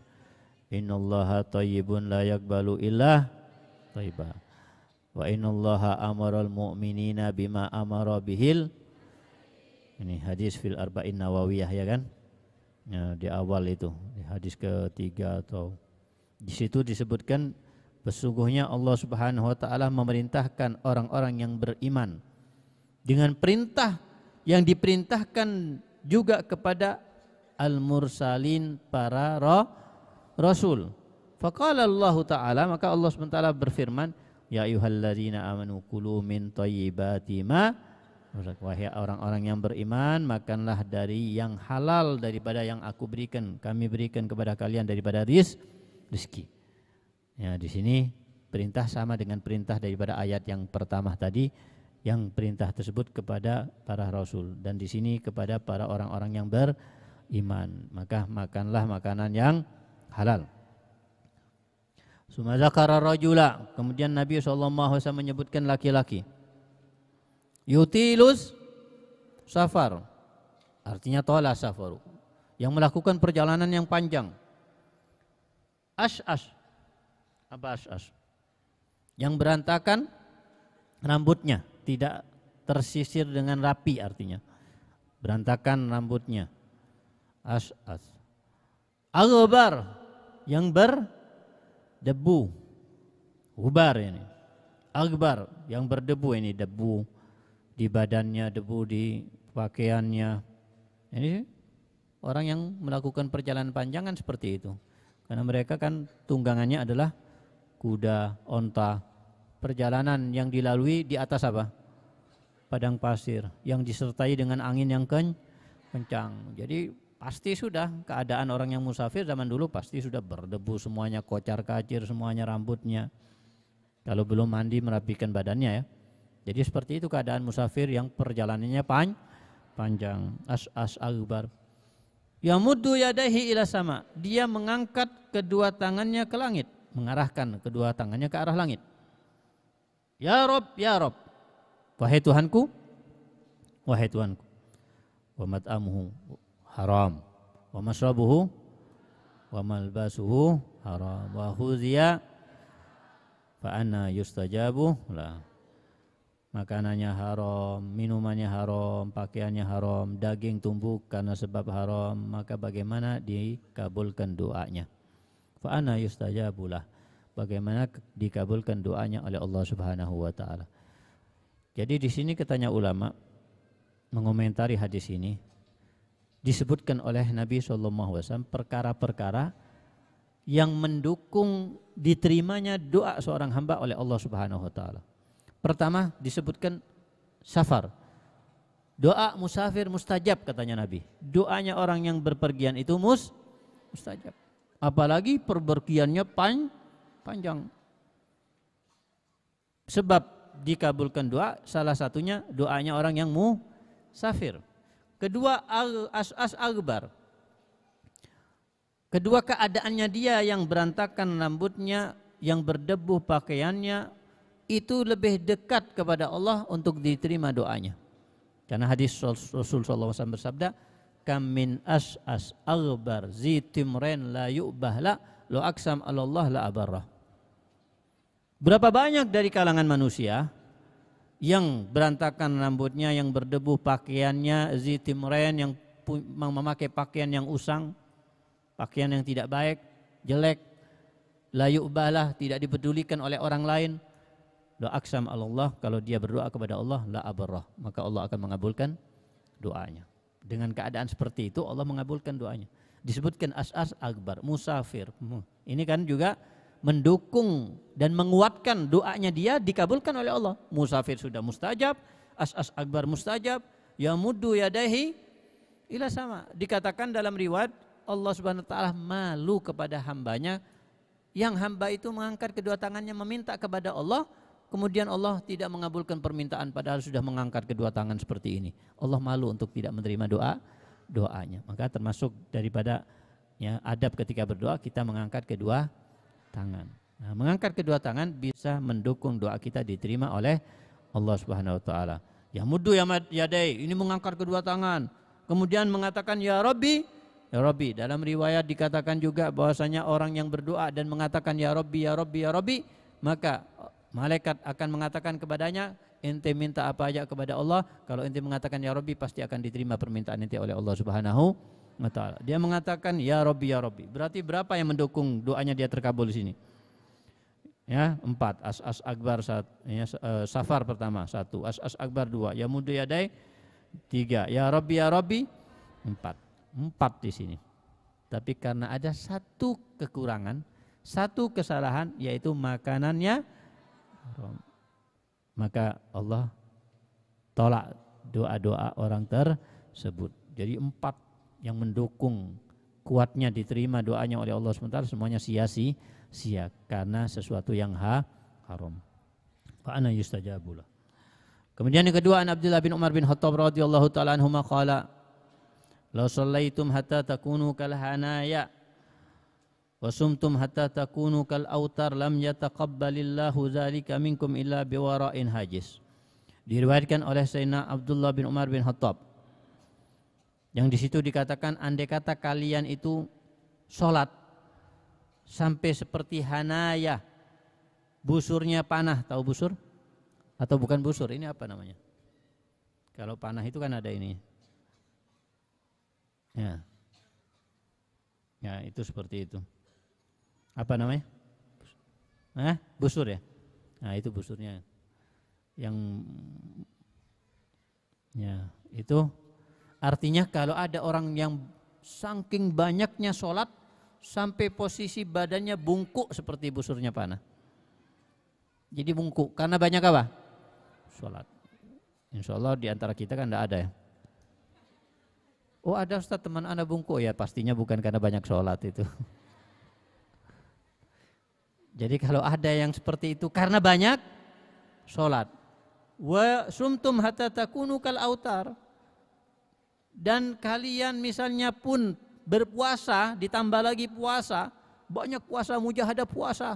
Innallaha tayyibun la yakbalu illa tayyibah wa innallaha amaral mu'minina bima amara bihil. Ini hadis fil arba'in nawawiyah ya kan? Ya, di awal itu di hadis ketiga atau di situ disebutkan Sesungguhnya Allah Subhanahu wa taala memerintahkan orang-orang yang beriman dengan perintah yang diperintahkan juga kepada al-mursalin para roh, rasul. Faqala Allah taala maka Allah SWT berfirman, "Ya ayyuhalladzina amanu kulu min thayyibati ma Wahai orang-orang yang beriman, makanlah dari yang halal daripada yang aku berikan. Kami berikan kepada kalian daripada ris, rizki. Ya, di sini perintah sama dengan perintah daripada ayat yang pertama tadi yang perintah tersebut kepada para rasul dan di sini kepada para orang-orang yang beriman. Maka makanlah makanan yang halal. Sumazakara rajula. Kemudian Nabi SAW menyebutkan laki-laki. Yutilus safar. Artinya tola safaru. Yang melakukan perjalanan yang panjang. As-as apa as-as yang berantakan rambutnya tidak tersisir dengan rapi artinya berantakan rambutnya as-as aghbar yang berdebu ubar ini akbar yang berdebu ini debu di badannya, debu di pakaiannya. Ini orang yang melakukan perjalanan panjang kan seperti itu. Karena mereka kan tunggangannya adalah kuda, onta. Perjalanan yang dilalui di atas apa? Padang pasir yang disertai dengan angin yang kencang. Jadi pasti sudah keadaan orang yang musafir zaman dulu pasti sudah berdebu semuanya kocar kacir semuanya rambutnya. Kalau belum mandi merapikan badannya ya. Jadi seperti itu keadaan musafir yang perjalanannya pan panjang. As as akbar. Ya muddu yadahi ila sama. Dia mengangkat kedua tangannya ke langit, mengarahkan kedua tangannya ke arah langit. Ya Rob, ya Rob. Wahai Tuhanku, wahai Tuhanku. Wa mat'amuhu haram, wa masrabuhu wa malbasuhu haram, wa huziya fa anna yustajabu lah makanannya haram, minumannya haram, pakaiannya haram, daging tumbuh karena sebab haram, maka bagaimana dikabulkan doanya? Fa ana yustajabulah. Bagaimana dikabulkan doanya oleh Allah Subhanahu wa taala. Jadi di sini katanya ulama mengomentari hadis ini disebutkan oleh Nabi SAW perkara-perkara yang mendukung diterimanya doa seorang hamba oleh Allah Subhanahu wa taala. Pertama disebutkan safar. Doa musafir mustajab katanya Nabi. Doanya orang yang berpergian itu mus mustajab. Apalagi perpergiannya pan, panjang. Sebab dikabulkan doa salah satunya doanya orang yang musafir. Kedua as-as agbar. Kedua keadaannya dia yang berantakan rambutnya, yang berdebu pakaiannya, itu lebih dekat kepada Allah untuk diterima doanya. Karena hadis Rasul SAW bersabda, Kam min as aghbar zitimren la yu'bah la lo aksam Allah la abarrah. Berapa banyak dari kalangan manusia yang berantakan rambutnya, yang berdebu pakaiannya, zitimren yang memakai pakaian yang usang, pakaian yang tidak baik, jelek, la yu'bahlah, tidak dipedulikan oleh orang lain, doa aksam Allah kalau dia berdoa kepada Allah la abarrah maka Allah akan mengabulkan doanya. Dengan keadaan seperti itu Allah mengabulkan doanya. Disebutkan as-as akbar musafir. Ini kan juga mendukung dan menguatkan doanya dia dikabulkan oleh Allah musafir sudah mustajab as-as akbar mustajab ya muddu yadahi ila sama dikatakan dalam riwayat Allah Subhanahu wa taala malu kepada hambanya yang hamba itu mengangkat kedua tangannya meminta kepada Allah kemudian Allah tidak mengabulkan permintaan padahal sudah mengangkat kedua tangan seperti ini. Allah malu untuk tidak menerima doa doanya. Maka termasuk daripada ya adab ketika berdoa kita mengangkat kedua tangan. Nah, mengangkat kedua tangan bisa mendukung doa kita diterima oleh Allah Subhanahu wa taala. Ya muddu ya yadai, ini mengangkat kedua tangan. Kemudian mengatakan ya Rabbi, ya Rabbi. Dalam riwayat dikatakan juga bahwasanya orang yang berdoa dan mengatakan ya Rabbi, ya Rabbi, ya Rabbi, maka Malaikat akan mengatakan kepadanya, ente minta apa aja kepada Allah, kalau ente mengatakan ya Rabbi pasti akan diterima permintaan ente oleh Allah Subhanahu wa taala. Dia mengatakan ya Rabbi ya Rabbi. Berarti berapa yang mendukung doanya dia terkabul di sini? Ya, empat. As-as akbar satu, ya, uh, safar pertama satu. As-as akbar dua. Ya mudu yadai tiga. Ya Rabbi ya Rabbi empat. Empat di sini. Tapi karena ada satu kekurangan, satu kesalahan yaitu makanannya Maka Allah tolak doa-doa orang tersebut. Jadi empat yang mendukung kuatnya diterima doanya oleh Allah SWT semuanya sia-sia karena sesuatu yang ha, haram. Fa'ana yustajabulah. Kemudian yang kedua an Abdullah bin Umar bin Khattab radhiyallahu taala anhu qala La sallaitum hatta takunu kal hanaya wa sumtum hatta takunu kal autar lam yataqabbalillahu zalika minkum illa biwara'in hajis. Diriwayatkan oleh Sayyidina Abdullah bin Umar bin Khattab yang di situ dikatakan andai kata kalian itu sholat sampai seperti hanaya busurnya panah. Tahu busur? Atau bukan busur? Ini apa namanya? Kalau panah itu kan ada ini. Ya. Ya itu seperti itu. Apa namanya? Hah? busur ya? Nah itu busurnya. Yang ya itu Artinya kalau ada orang yang saking banyaknya sholat sampai posisi badannya bungkuk seperti busurnya panah. Jadi bungkuk karena banyak apa? Sholat. Insya Allah di antara kita kan tidak ada ya. Oh ada Ustaz teman anda bungkuk ya pastinya bukan karena banyak sholat itu. Jadi kalau ada yang seperti itu karena banyak sholat. Wa sumtum hatta takunu kal autar dan kalian misalnya pun berpuasa ditambah lagi puasa banyak puasa mujahadah puasa.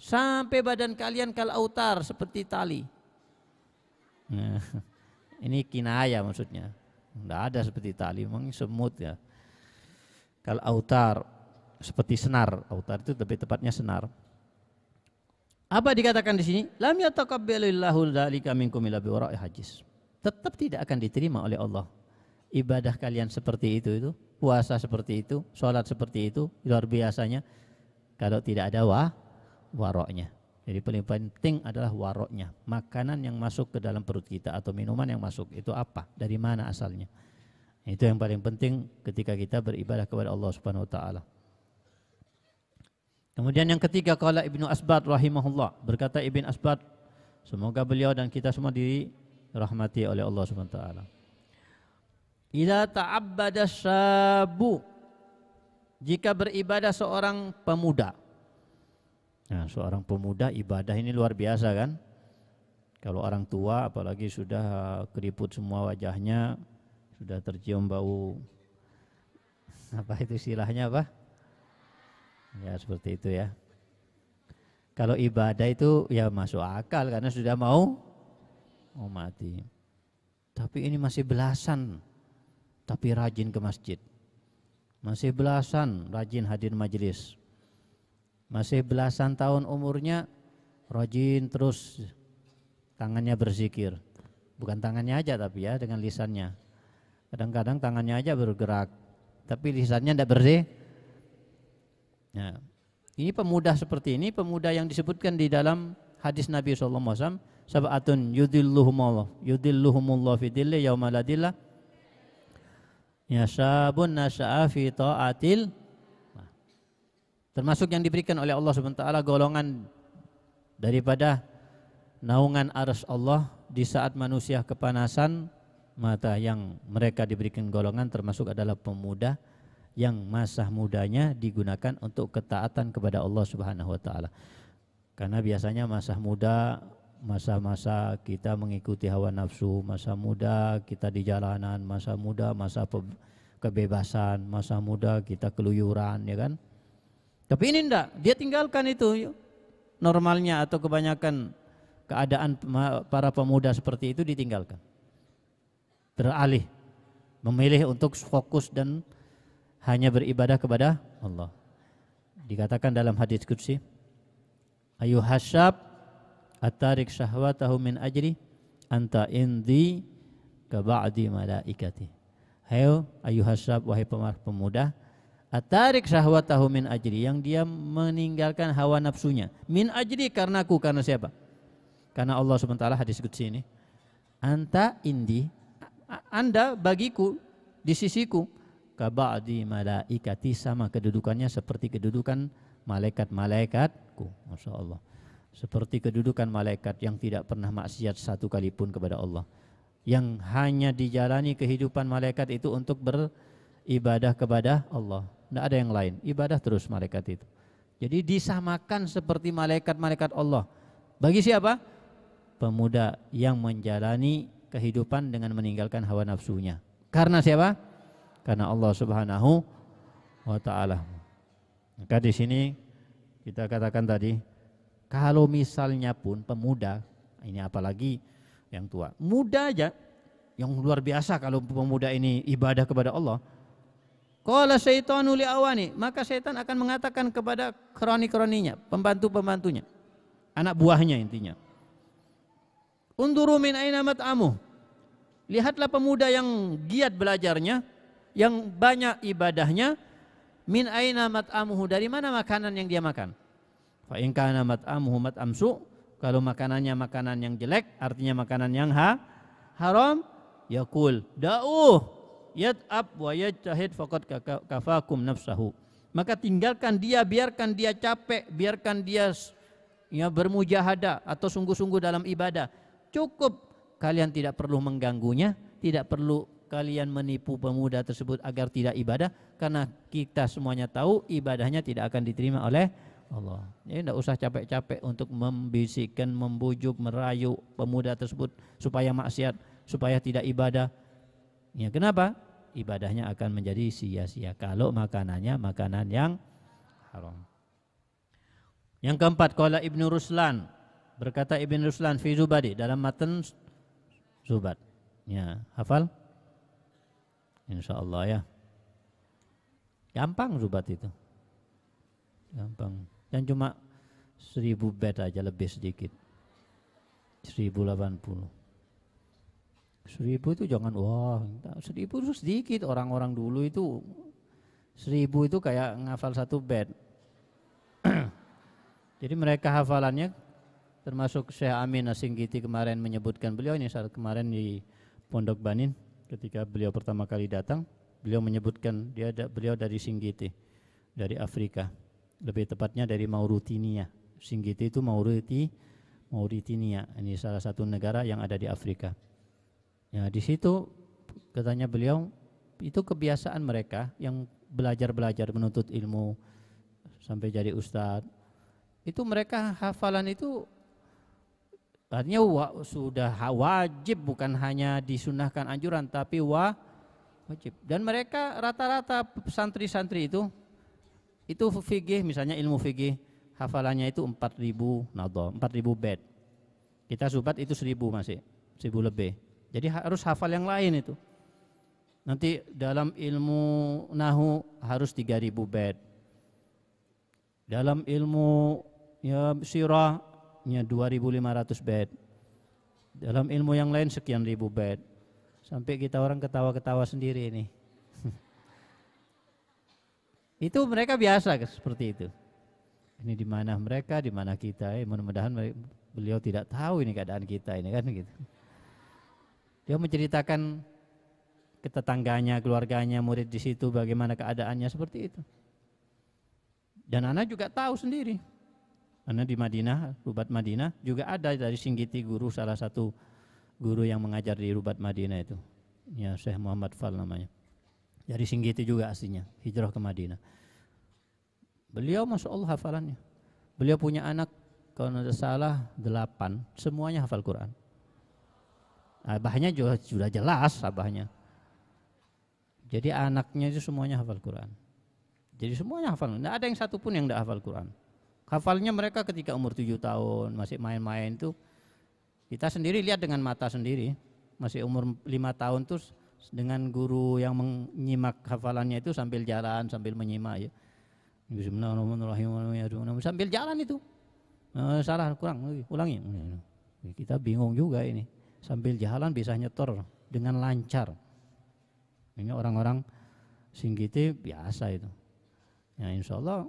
Sampai badan kalian kal autar seperti tali. Ini kinaya maksudnya. Tidak ada seperti tali memang semut ya. Kal autar seperti senar autar itu lebih tepatnya senar. Apa dikatakan di sini? Lam yataqabbalillahu dzalika minkum illa hajis. Tetap tidak akan diterima oleh Allah ibadah kalian seperti itu itu, puasa seperti itu, sholat seperti itu, luar biasanya kalau tidak ada wa, waroknya. Jadi paling penting adalah waroknya, makanan yang masuk ke dalam perut kita atau minuman yang masuk itu apa, dari mana asalnya. Itu yang paling penting ketika kita beribadah kepada Allah Subhanahu wa taala. Kemudian yang ketiga kala Ibnu Asbad rahimahullah berkata Ibn Asbad semoga beliau dan kita semua dirahmati oleh Allah Subhanahu wa taala. Ila ta'abbada sabu jika beribadah seorang pemuda. Nah, seorang pemuda ibadah ini luar biasa kan? Kalau orang tua apalagi sudah keriput semua wajahnya, sudah tercium bau apa itu istilahnya apa? Ya seperti itu ya. Kalau ibadah itu ya masuk akal karena sudah mau mau mati. Tapi ini masih belasan tapi rajin ke masjid. Masih belasan rajin hadir majelis. Masih belasan tahun umurnya rajin terus tangannya berzikir. Bukan tangannya aja tapi ya dengan lisannya. Kadang-kadang tangannya aja bergerak tapi lisannya tidak bersih. Nah, ini pemuda seperti ini, pemuda yang disebutkan di dalam hadis Nabi SAW, sabatun yudilluhumullah, yudilluhumullah fi dilli yaumaladillah Ya nasya'a fi ta'atil termasuk yang diberikan oleh Allah SWT golongan daripada naungan aras Allah di saat manusia kepanasan mata yang mereka diberikan golongan termasuk adalah pemuda yang masa mudanya digunakan untuk ketaatan kepada Allah Subhanahu wa taala. Karena biasanya masa muda masa-masa kita mengikuti hawa nafsu, masa muda kita di jalanan, masa muda masa kebebasan, masa muda kita keluyuran ya kan. Tapi ini enggak, dia tinggalkan itu normalnya atau kebanyakan keadaan para pemuda seperti itu ditinggalkan. Beralih memilih untuk fokus dan hanya beribadah kepada Allah. Dikatakan dalam hadis qudsi, ayu hasyab atarik syahwatahu min ajri anta indi ke ba'di malaikati. Hayo ayuhasab wahai pemuda, Atarik syahwatahu min ajri yang dia meninggalkan hawa nafsunya. Min ajri karena aku karena siapa? Karena Allah SWT hadis qudsi ini. Anta indi Anda bagiku di sisiku kaba'di malaikati sama kedudukannya seperti kedudukan malaikat-malaikatku. Masya Allah. Seperti kedudukan malaikat yang tidak pernah maksiat satu kali pun kepada Allah. Yang hanya dijalani kehidupan malaikat itu untuk beribadah kepada Allah tidak ada yang lain. Ibadah terus malaikat itu. Jadi disamakan seperti malaikat-malaikat Allah. Bagi siapa? Pemuda yang menjalani kehidupan dengan meninggalkan hawa nafsunya. Karena siapa? Karena Allah Subhanahu wa taala. Maka di sini kita katakan tadi kalau misalnya pun pemuda ini apalagi yang tua, muda aja yang luar biasa kalau pemuda ini ibadah kepada Allah, Qala syaitanu li awani, maka syaitan akan mengatakan kepada kroni-kroninya, pembantu-pembantunya, anak buahnya intinya. Unduru min aina mat'amu. Lihatlah pemuda yang giat belajarnya, yang banyak ibadahnya, min aina mat'amuhu, dari mana makanan yang dia makan? Fa in kana mat'amuhu mat'amsu, kalau makanannya makanan yang jelek, artinya makanan yang ha, haram, yakul, da'uh, yad'ab wa yajtahid faqad kafakum nafsahu. Maka tinggalkan dia, biarkan dia capek, biarkan dia ya bermujahadah atau sungguh-sungguh dalam ibadah. Cukup kalian tidak perlu mengganggunya, tidak perlu kalian menipu pemuda tersebut agar tidak ibadah karena kita semuanya tahu ibadahnya tidak akan diterima oleh Allah. Jadi tidak usah capek-capek untuk membisikkan, membujuk, merayu pemuda tersebut supaya maksiat, supaya tidak ibadah. Ya, kenapa? Ibadahnya akan menjadi sia-sia kalau makanannya makanan yang haram. Yang keempat, qala Ibnu Ruslan berkata Ibnu Ruslan fi Zubadi dalam matan Zubat. Ya, hafal? Insyaallah ya. Gampang Zubat itu. Gampang. Dan cuma seribu bed aja lebih sedikit. 1080. Seribu itu jangan wah, seribu itu sedikit orang-orang dulu itu seribu itu kayak ngafal satu bed. Jadi mereka hafalannya termasuk Syekh Amin Asinggiti kemarin menyebutkan beliau ini saat kemarin di Pondok Banin ketika beliau pertama kali datang beliau menyebutkan dia beliau dari Singgiti dari Afrika lebih tepatnya dari Mauritania Singgiti itu Mauriti Mauritania ini salah satu negara yang ada di Afrika Ya, di situ katanya beliau itu kebiasaan mereka yang belajar-belajar menuntut ilmu sampai jadi ustadz. Itu mereka hafalan itu artinya wa, sudah wajib bukan hanya disunahkan anjuran tapi wa, wajib. Dan mereka rata-rata santri-santri itu itu fikih misalnya ilmu fikih hafalannya itu 4000 nado, 4000 bed. Kita subat itu 1000 masih, 1000 lebih. Jadi harus hafal yang lain itu. Nanti dalam ilmu nahu harus 3000 bed. Dalam ilmu ya sirah ya 2500 bed. Dalam ilmu yang lain sekian ribu bed. Sampai kita orang ketawa-ketawa sendiri ini. Itu mereka biasa seperti itu. Ini di mana mereka, di mana kita. Eh, mudah-mudahan beliau tidak tahu ini keadaan kita ini kan gitu. Dia menceritakan ke tetangganya, keluarganya, murid di situ bagaimana keadaannya seperti itu. Dan anak juga tahu sendiri. Karena di Madinah, Rubat Madinah juga ada dari Singgiti guru salah satu guru yang mengajar di Rubat Madinah itu. Ya, Syekh Muhammad Fal namanya. Dari Singgiti juga aslinya, hijrah ke Madinah. Beliau Masya Allah hafalannya. Beliau punya anak kalau tidak salah delapan, semuanya hafal Quran. Abahnya juga sudah jelas abahnya. Jadi anaknya itu semuanya hafal Quran. Jadi semuanya hafal. Tidak ada yang satu pun yang tidak hafal Quran. Hafalnya mereka ketika umur tujuh tahun masih main-main tuh. Kita sendiri lihat dengan mata sendiri. Masih umur lima tahun terus dengan guru yang menyimak hafalannya itu sambil jalan sambil menyimak ya. Bismillahirrahmanirrahim sambil jalan itu. Nah, salah kurang ulangi. Kita bingung juga ini sambil jalan bisa nyetor dengan lancar. Ini orang-orang Singgiti biasa itu. Ya insya Allah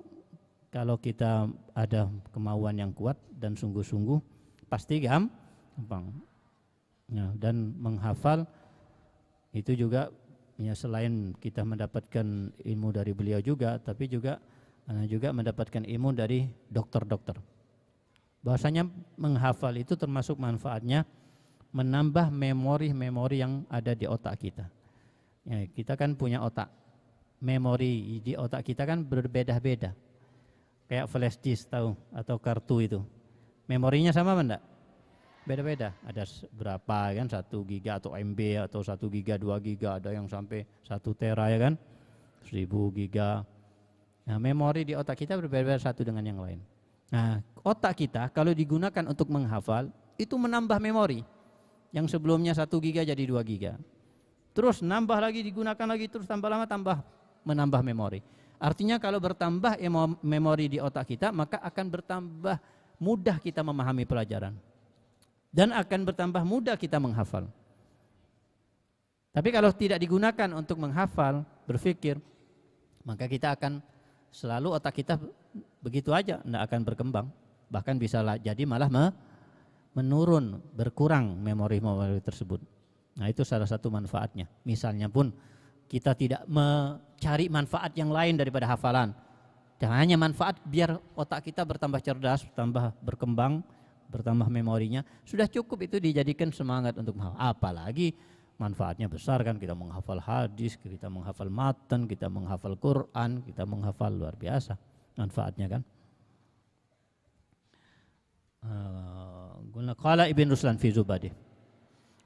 kalau kita ada kemauan yang kuat dan sungguh-sungguh pasti gampang. Ya, dan menghafal itu juga ya selain kita mendapatkan ilmu dari beliau juga tapi juga juga mendapatkan ilmu dari dokter-dokter. Bahasanya menghafal itu termasuk manfaatnya menambah memori-memori yang ada di otak kita. Ya, kita kan punya otak. Memori di otak kita kan berbeda-beda kayak flash disk tahu atau kartu itu. Memorinya sama enggak? Beda-beda. Ada berapa kan? Satu giga atau MB atau satu giga, dua giga, ada yang sampai satu tera ya kan? Seribu giga. Nah, memori di otak kita berbeda-beda satu dengan yang lain. Nah, otak kita kalau digunakan untuk menghafal itu menambah memori yang sebelumnya satu giga jadi dua giga. Terus nambah lagi digunakan lagi terus tambah lama tambah menambah memori. Artinya kalau bertambah memori di otak kita, maka akan bertambah mudah kita memahami pelajaran. Dan akan bertambah mudah kita menghafal. Tapi kalau tidak digunakan untuk menghafal, berpikir, maka kita akan selalu otak kita begitu aja, tidak akan berkembang. Bahkan bisa jadi malah menurun, berkurang memori-memori tersebut. Nah itu salah satu manfaatnya. Misalnya pun kita tidak mencari manfaat yang lain daripada hafalan. Dan hanya manfaat biar otak kita bertambah cerdas, bertambah berkembang, bertambah memorinya. Sudah cukup itu dijadikan semangat untuk menghafal. Apalagi manfaatnya besar kan kita menghafal hadis, kita menghafal matan, kita menghafal Quran, kita menghafal luar biasa manfaatnya kan. Uh, Qala Ibn Ruslan fi Zubadih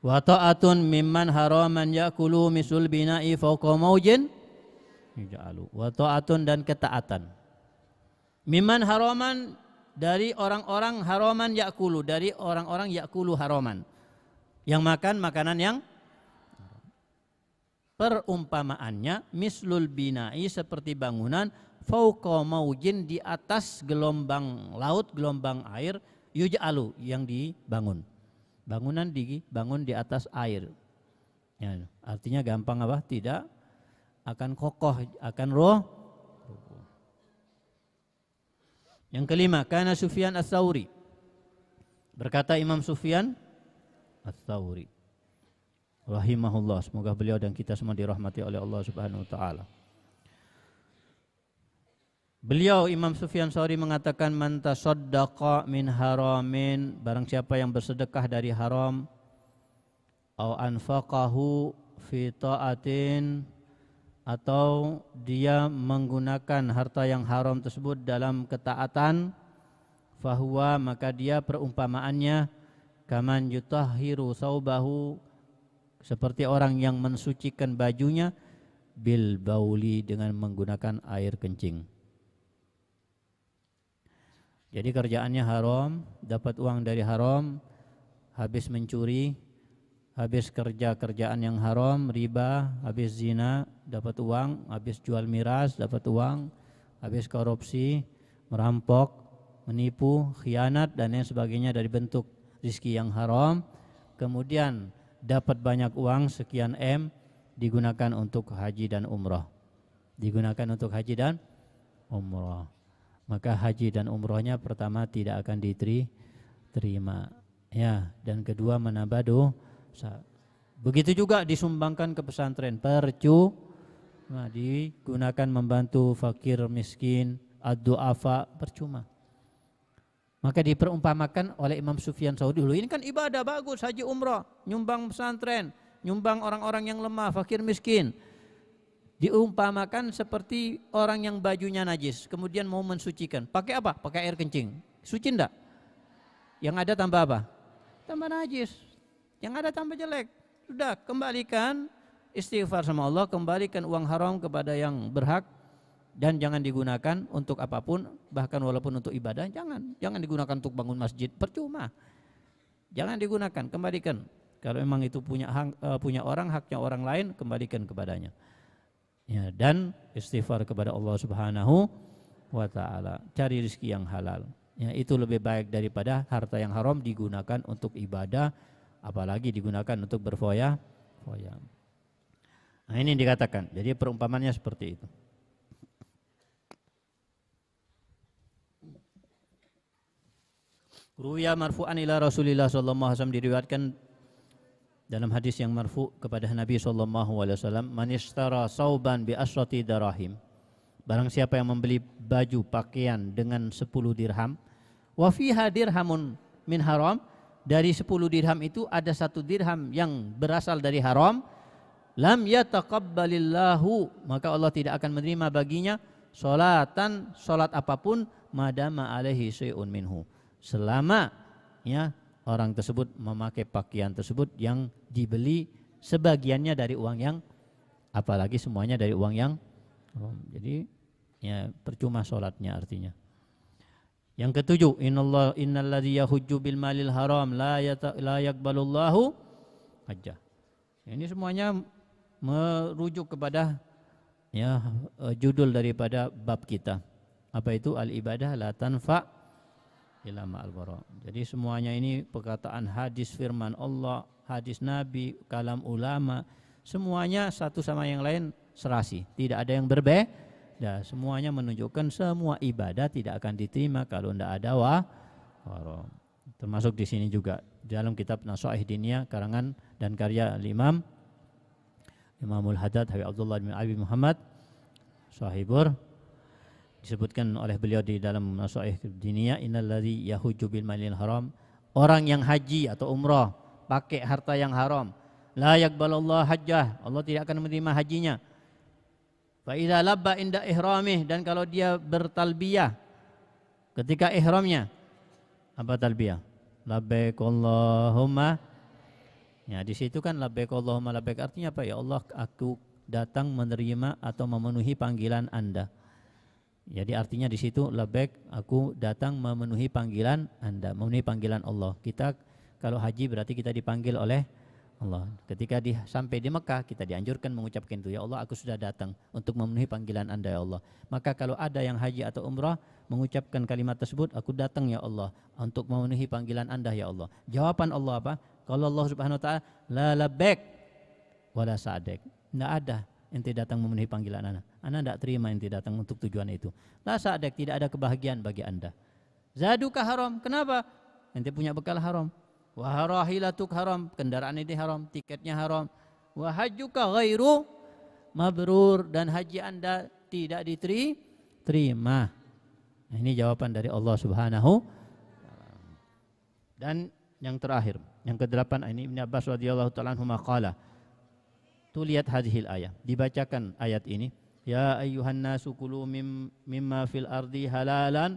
wa ta'atun mimman haraman yakulu misul bina'i fawqa maujin wa ta'atun dan ketaatan mimman haraman dari orang-orang haraman yakulu dari orang-orang yakulu haraman yang makan makanan yang perumpamaannya mislul bina'i seperti bangunan fauqa maujin di atas gelombang laut gelombang air yuj'alu yang dibangun bangunan dibangun di atas air. Ya, artinya gampang apa? Tidak akan kokoh, akan roh. Yang kelima, karena Sufyan As-Sauri. Berkata Imam Sufyan As-Sauri. Rahimahullah. Semoga beliau dan kita semua dirahmati oleh Allah Subhanahu wa taala. Beliau Imam Sufyan Sauri mengatakan man tasaddaqa min haramin barang siapa yang bersedekah dari haram au anfaqahu fi ta'atin atau dia menggunakan harta yang haram tersebut dalam ketaatan fahuwa maka dia perumpamaannya kaman yutahhiru saubahu seperti orang yang mensucikan bajunya bil bauli dengan menggunakan air kencing. Jadi kerjaannya haram, dapat uang dari haram, habis mencuri, habis kerja kerjaan yang haram, riba, habis zina, dapat uang, habis jual miras, dapat uang, habis korupsi, merampok, menipu, khianat dan lain sebagainya dari bentuk rizki yang haram, kemudian dapat banyak uang sekian M digunakan untuk haji dan umrah. Digunakan untuk haji dan umrah. Maka haji dan umrohnya pertama tidak akan diterima. Ya dan kedua menambah begitu juga disumbangkan ke pesantren. Percu nah, digunakan membantu fakir miskin ad-du'afa percuma. Maka diperumpamakan oleh Imam Sufyan Saudi dulu. Ini kan ibadah bagus haji umroh nyumbang pesantren nyumbang orang-orang yang lemah fakir miskin. Diumpamakan seperti orang yang bajunya najis kemudian mau mensucikan. Pakai apa? Pakai air kencing. Suci enggak yang ada tambah apa? Tambah najis yang ada tambah jelek. Sudah kembalikan istighfar sama Allah kembalikan uang haram kepada yang berhak dan jangan digunakan untuk apa pun bahkan walaupun untuk ibadah jangan. Jangan digunakan untuk bangun masjid percuma. Jangan digunakan kembalikan. Kalau memang itu punya hak, uh, punya orang haknya orang lain kembalikan kepadanya. Ya, dan istighfar kepada Allah Subhanahu wa taala. Cari rezeki yang halal. Ya, itu lebih baik daripada harta yang haram digunakan untuk ibadah apalagi digunakan untuk berfoya foya. Nah ini dikatakan, jadi perumpamannya seperti itu. Ruya marfu'an ila Rasulillah sallallahu alaihi wasallam diriwayatkan dalam hadis yang marfu kepada Nabi sallallahu alaihi wasallam, manistara sauban bi asrati darahim." Barang siapa yang membeli baju pakaian dengan 10 dirham, wa fiha dirhamun min haram, dari 10 dirham itu ada satu dirham yang berasal dari haram, lam yataqabbalillahu, maka Allah tidak akan menerima baginya solatan, solat apa pun, madama alaihi syai'un minhu. Selama ya orang tersebut memakai pakaian tersebut yang dibeli sebagiannya dari uang yang apalagi semuanya dari uang yang jadi ya percuma sholatnya artinya. Yang ketujuh, innallah innalladzi yahujju bil malil haram la yata, la yaqbalullahu hajjah. Ini semuanya merujuk kepada ya eh, judul daripada bab kita. Apa itu al ibadah la tanfa bara. Jadi semuanya ini perkataan hadis firman Allah, hadis Nabi, kalam ulama, semuanya satu sama yang lain serasi, tidak ada yang berbeda Ya, semuanya menunjukkan semua ibadah tidak akan diterima kalau tidak ada wa Termasuk di sini juga dalam kitab Nasu'ih Diniyah karangan dan karya Imam Imamul Haddad Habib Abdullah bin Abi Muhammad Sahibur disebutkan oleh beliau di dalam Nasu'ih Diniyah innalladzi yahujju bil malil haram. Orang yang haji atau umrah pakai harta yang haram. La yaqbalallahu hajjah. Allah tidak akan menerima hajinya Fa idza labba inda ihramih dan kalau dia bertalbiyah ketika ihramnya apa talbiyah? Labbaik Allahumma Ya, di situ kan labbaik Allahumma labbaik artinya apa ya Allah aku datang menerima atau memenuhi panggilan Anda. Jadi artinya di situ labbaik aku datang memenuhi panggilan Anda, memenuhi panggilan Allah. Kita kalau haji berarti kita dipanggil oleh Allah. Ketika di, sampai di Mekah kita dianjurkan mengucapkan itu ya Allah aku sudah datang untuk memenuhi panggilan Anda ya Allah. Maka kalau ada yang haji atau umrah mengucapkan kalimat tersebut aku datang ya Allah untuk memenuhi panggilan Anda ya Allah. Jawaban Allah apa? Kalau Allah Subhanahu wa taala la labbaik wala sa'dek. Tidak ada ente datang memenuhi panggilan Anda. Anda tidak terima ente datang untuk tujuan itu. La tidak ada kebahagiaan bagi Anda. Zaduka haram. Kenapa? Ente punya bekal haram. Waharahilatuk haram, kendaraan ini haram, tiketnya haram. Wahajuka ghairu mabrur dan haji Anda tidak diterima. Nah, ini jawaban dari Allah Subhanahu dan yang terakhir, yang kedelapan ini Ibn Abbas radhiyallahu taala anhu. Tu lihat hadhil ayat. Dibacakan ayat ini. Ya ayyuhan nasu kulu mim, mimma fil ardi halalan.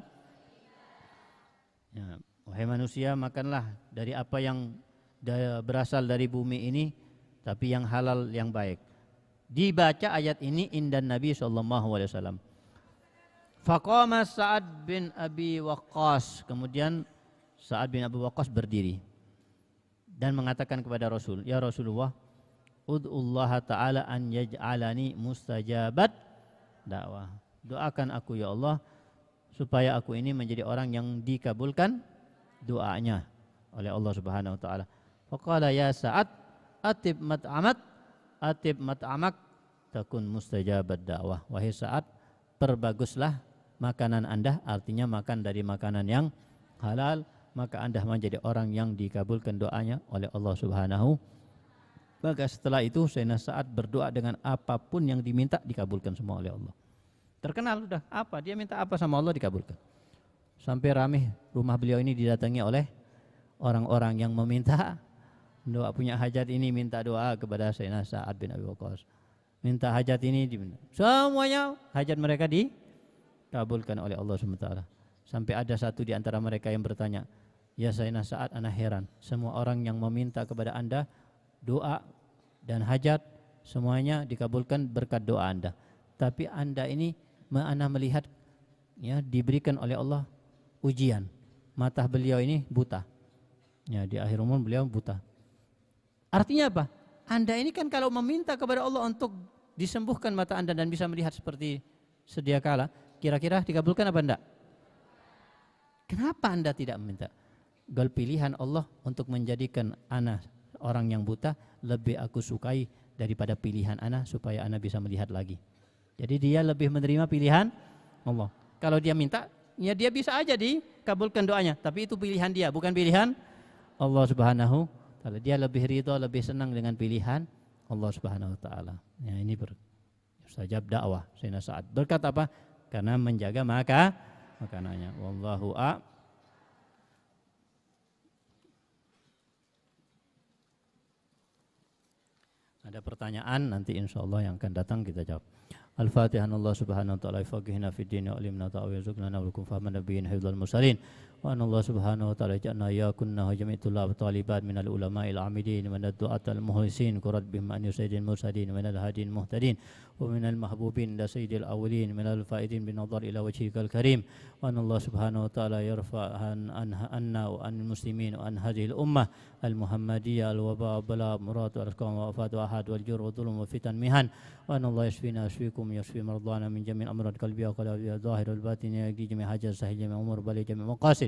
Ya, Wahai manusia, makanlah dari apa yang berasal dari bumi ini, tapi yang halal yang baik. Dibaca ayat ini indan Nabi sallallahu alaihi wasallam. Sa'ad bin Abi Waqqas. Kemudian Sa'ad bin Abi Waqqas berdiri dan mengatakan kepada Rasul, "Ya Rasulullah, ud'ullah ta'ala an yaj'alani mustajabat dakwah." Doakan aku ya Allah supaya aku ini menjadi orang yang dikabulkan doanya oleh Allah Subhanahu wa taala. Faqala ya Sa'ad atib mat'amat atib mat'amak takun mustajabat dakwah. Wahai Sa'ad, perbaguslah makanan Anda artinya makan dari makanan yang halal maka Anda menjadi orang yang dikabulkan doanya oleh Allah Subhanahu maka setelah itu Sayyidina Sa'ad berdoa dengan apa pun yang diminta dikabulkan semua oleh Allah. Terkenal sudah apa dia minta apa sama Allah dikabulkan. Sampai ramai rumah beliau ini didatangi oleh orang-orang yang meminta doa punya hajat ini minta doa kepada Sayyidina Sa'ad bin Abi Waqqas. Minta hajat ini. Semuanya hajat mereka dikabulkan oleh Allah SWT. Sampai ada satu di antara mereka yang bertanya, Ya Sayyidina Sa'ad anak heran. Semua orang yang meminta kepada anda doa dan hajat semuanya dikabulkan berkat doa anda. Tapi anda ini mana melihat ya diberikan oleh Allah ujian. Mata beliau ini buta. Ya, di akhir umur beliau buta. Artinya apa? Anda ini kan kalau meminta kepada Allah untuk disembuhkan mata Anda dan bisa melihat seperti sedia kala, kira-kira dikabulkan apa enggak? Kenapa Anda tidak meminta? Gal pilihan Allah untuk menjadikan anak orang yang buta lebih aku sukai daripada pilihan anak supaya anak bisa melihat lagi. Jadi dia lebih menerima pilihan Allah. Kalau dia minta ya dia bisa aja di kabulkan doanya. Tapi itu pilihan dia, bukan pilihan Allah Subhanahu taala. Dia lebih ridho, lebih senang dengan pilihan Allah Subhanahu taala. Ya, ini ber sajab dakwah Sayyidina Sa'ad. Berkat apa? Karena menjaga maka makanannya. Wallahu a Ada pertanyaan nanti insya Allah yang akan datang kita jawab. Al-Fatihah Allah Subhanahu wa taala faqihna fid din wa alimna ta'awil zukna wa lakum fahman nabiyyin وأن الله سبحانه وتعالى جعلنا إياكن وجميع طلاب الطالبات من العلماء العاملين من الدعاة المخلصين كرد بهم أن يسعد المرسلين من الهادين المهتدين ومن المحبوبين إلى سيد الأولين من الفائدين بالنظر إلى وجهك الكريم. وأن الله سبحانه وتعالى يرفع عن أن وأن المسلمين وأن هذه الأمة المحمدية الوباء بلا مراد والأسقام وأفات وأحد والجر والظلم وفتن مهن. وأن الله يشفينا يشفيكم يشفي مرضانا من جميع أمراض قلبية وقلبية الظاهر والباطن يجي جميع حاجة سهل جميع أمور بل جميع مقاصد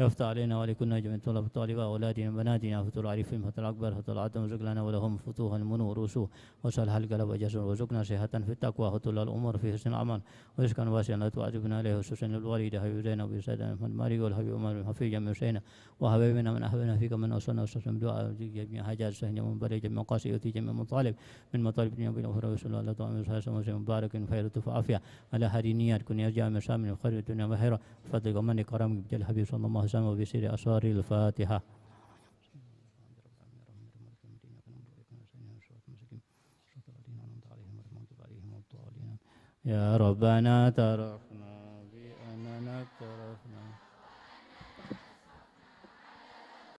يفتح علينا ولكنا جميع طلب الطالبة أولادنا بناتنا فتور عارفين فتور أكبر فتور عدم رزق لنا ولهم فتوح المنور رسوه وصل القلب وجسر وزقنا صحة في التقوى فتول الأمور في حسن العمل ورزقا واسعا لا تعذبنا عليه خصوصا الوالد حبيب زينب وسيدنا محمد مالك والحبيب عمر بن حفيظ جميع حسين وحبيبنا من أحبنا فيك من أوصلنا وصلنا بدعاء جميع حاجات سهل جميع بل جميع مقاصد يؤتي جميع مطالب. من مطالب الدنيا بالأخرى وصلى الله تعالى وسلم مبارك خير عافية على هذه النيات كن يرجع من خير الدنيا وخير فضل ومن كرم بجل الحبيب صلى الله Muhsin wa bisyri aswari al-Fatiha Ya Rabbana tarafna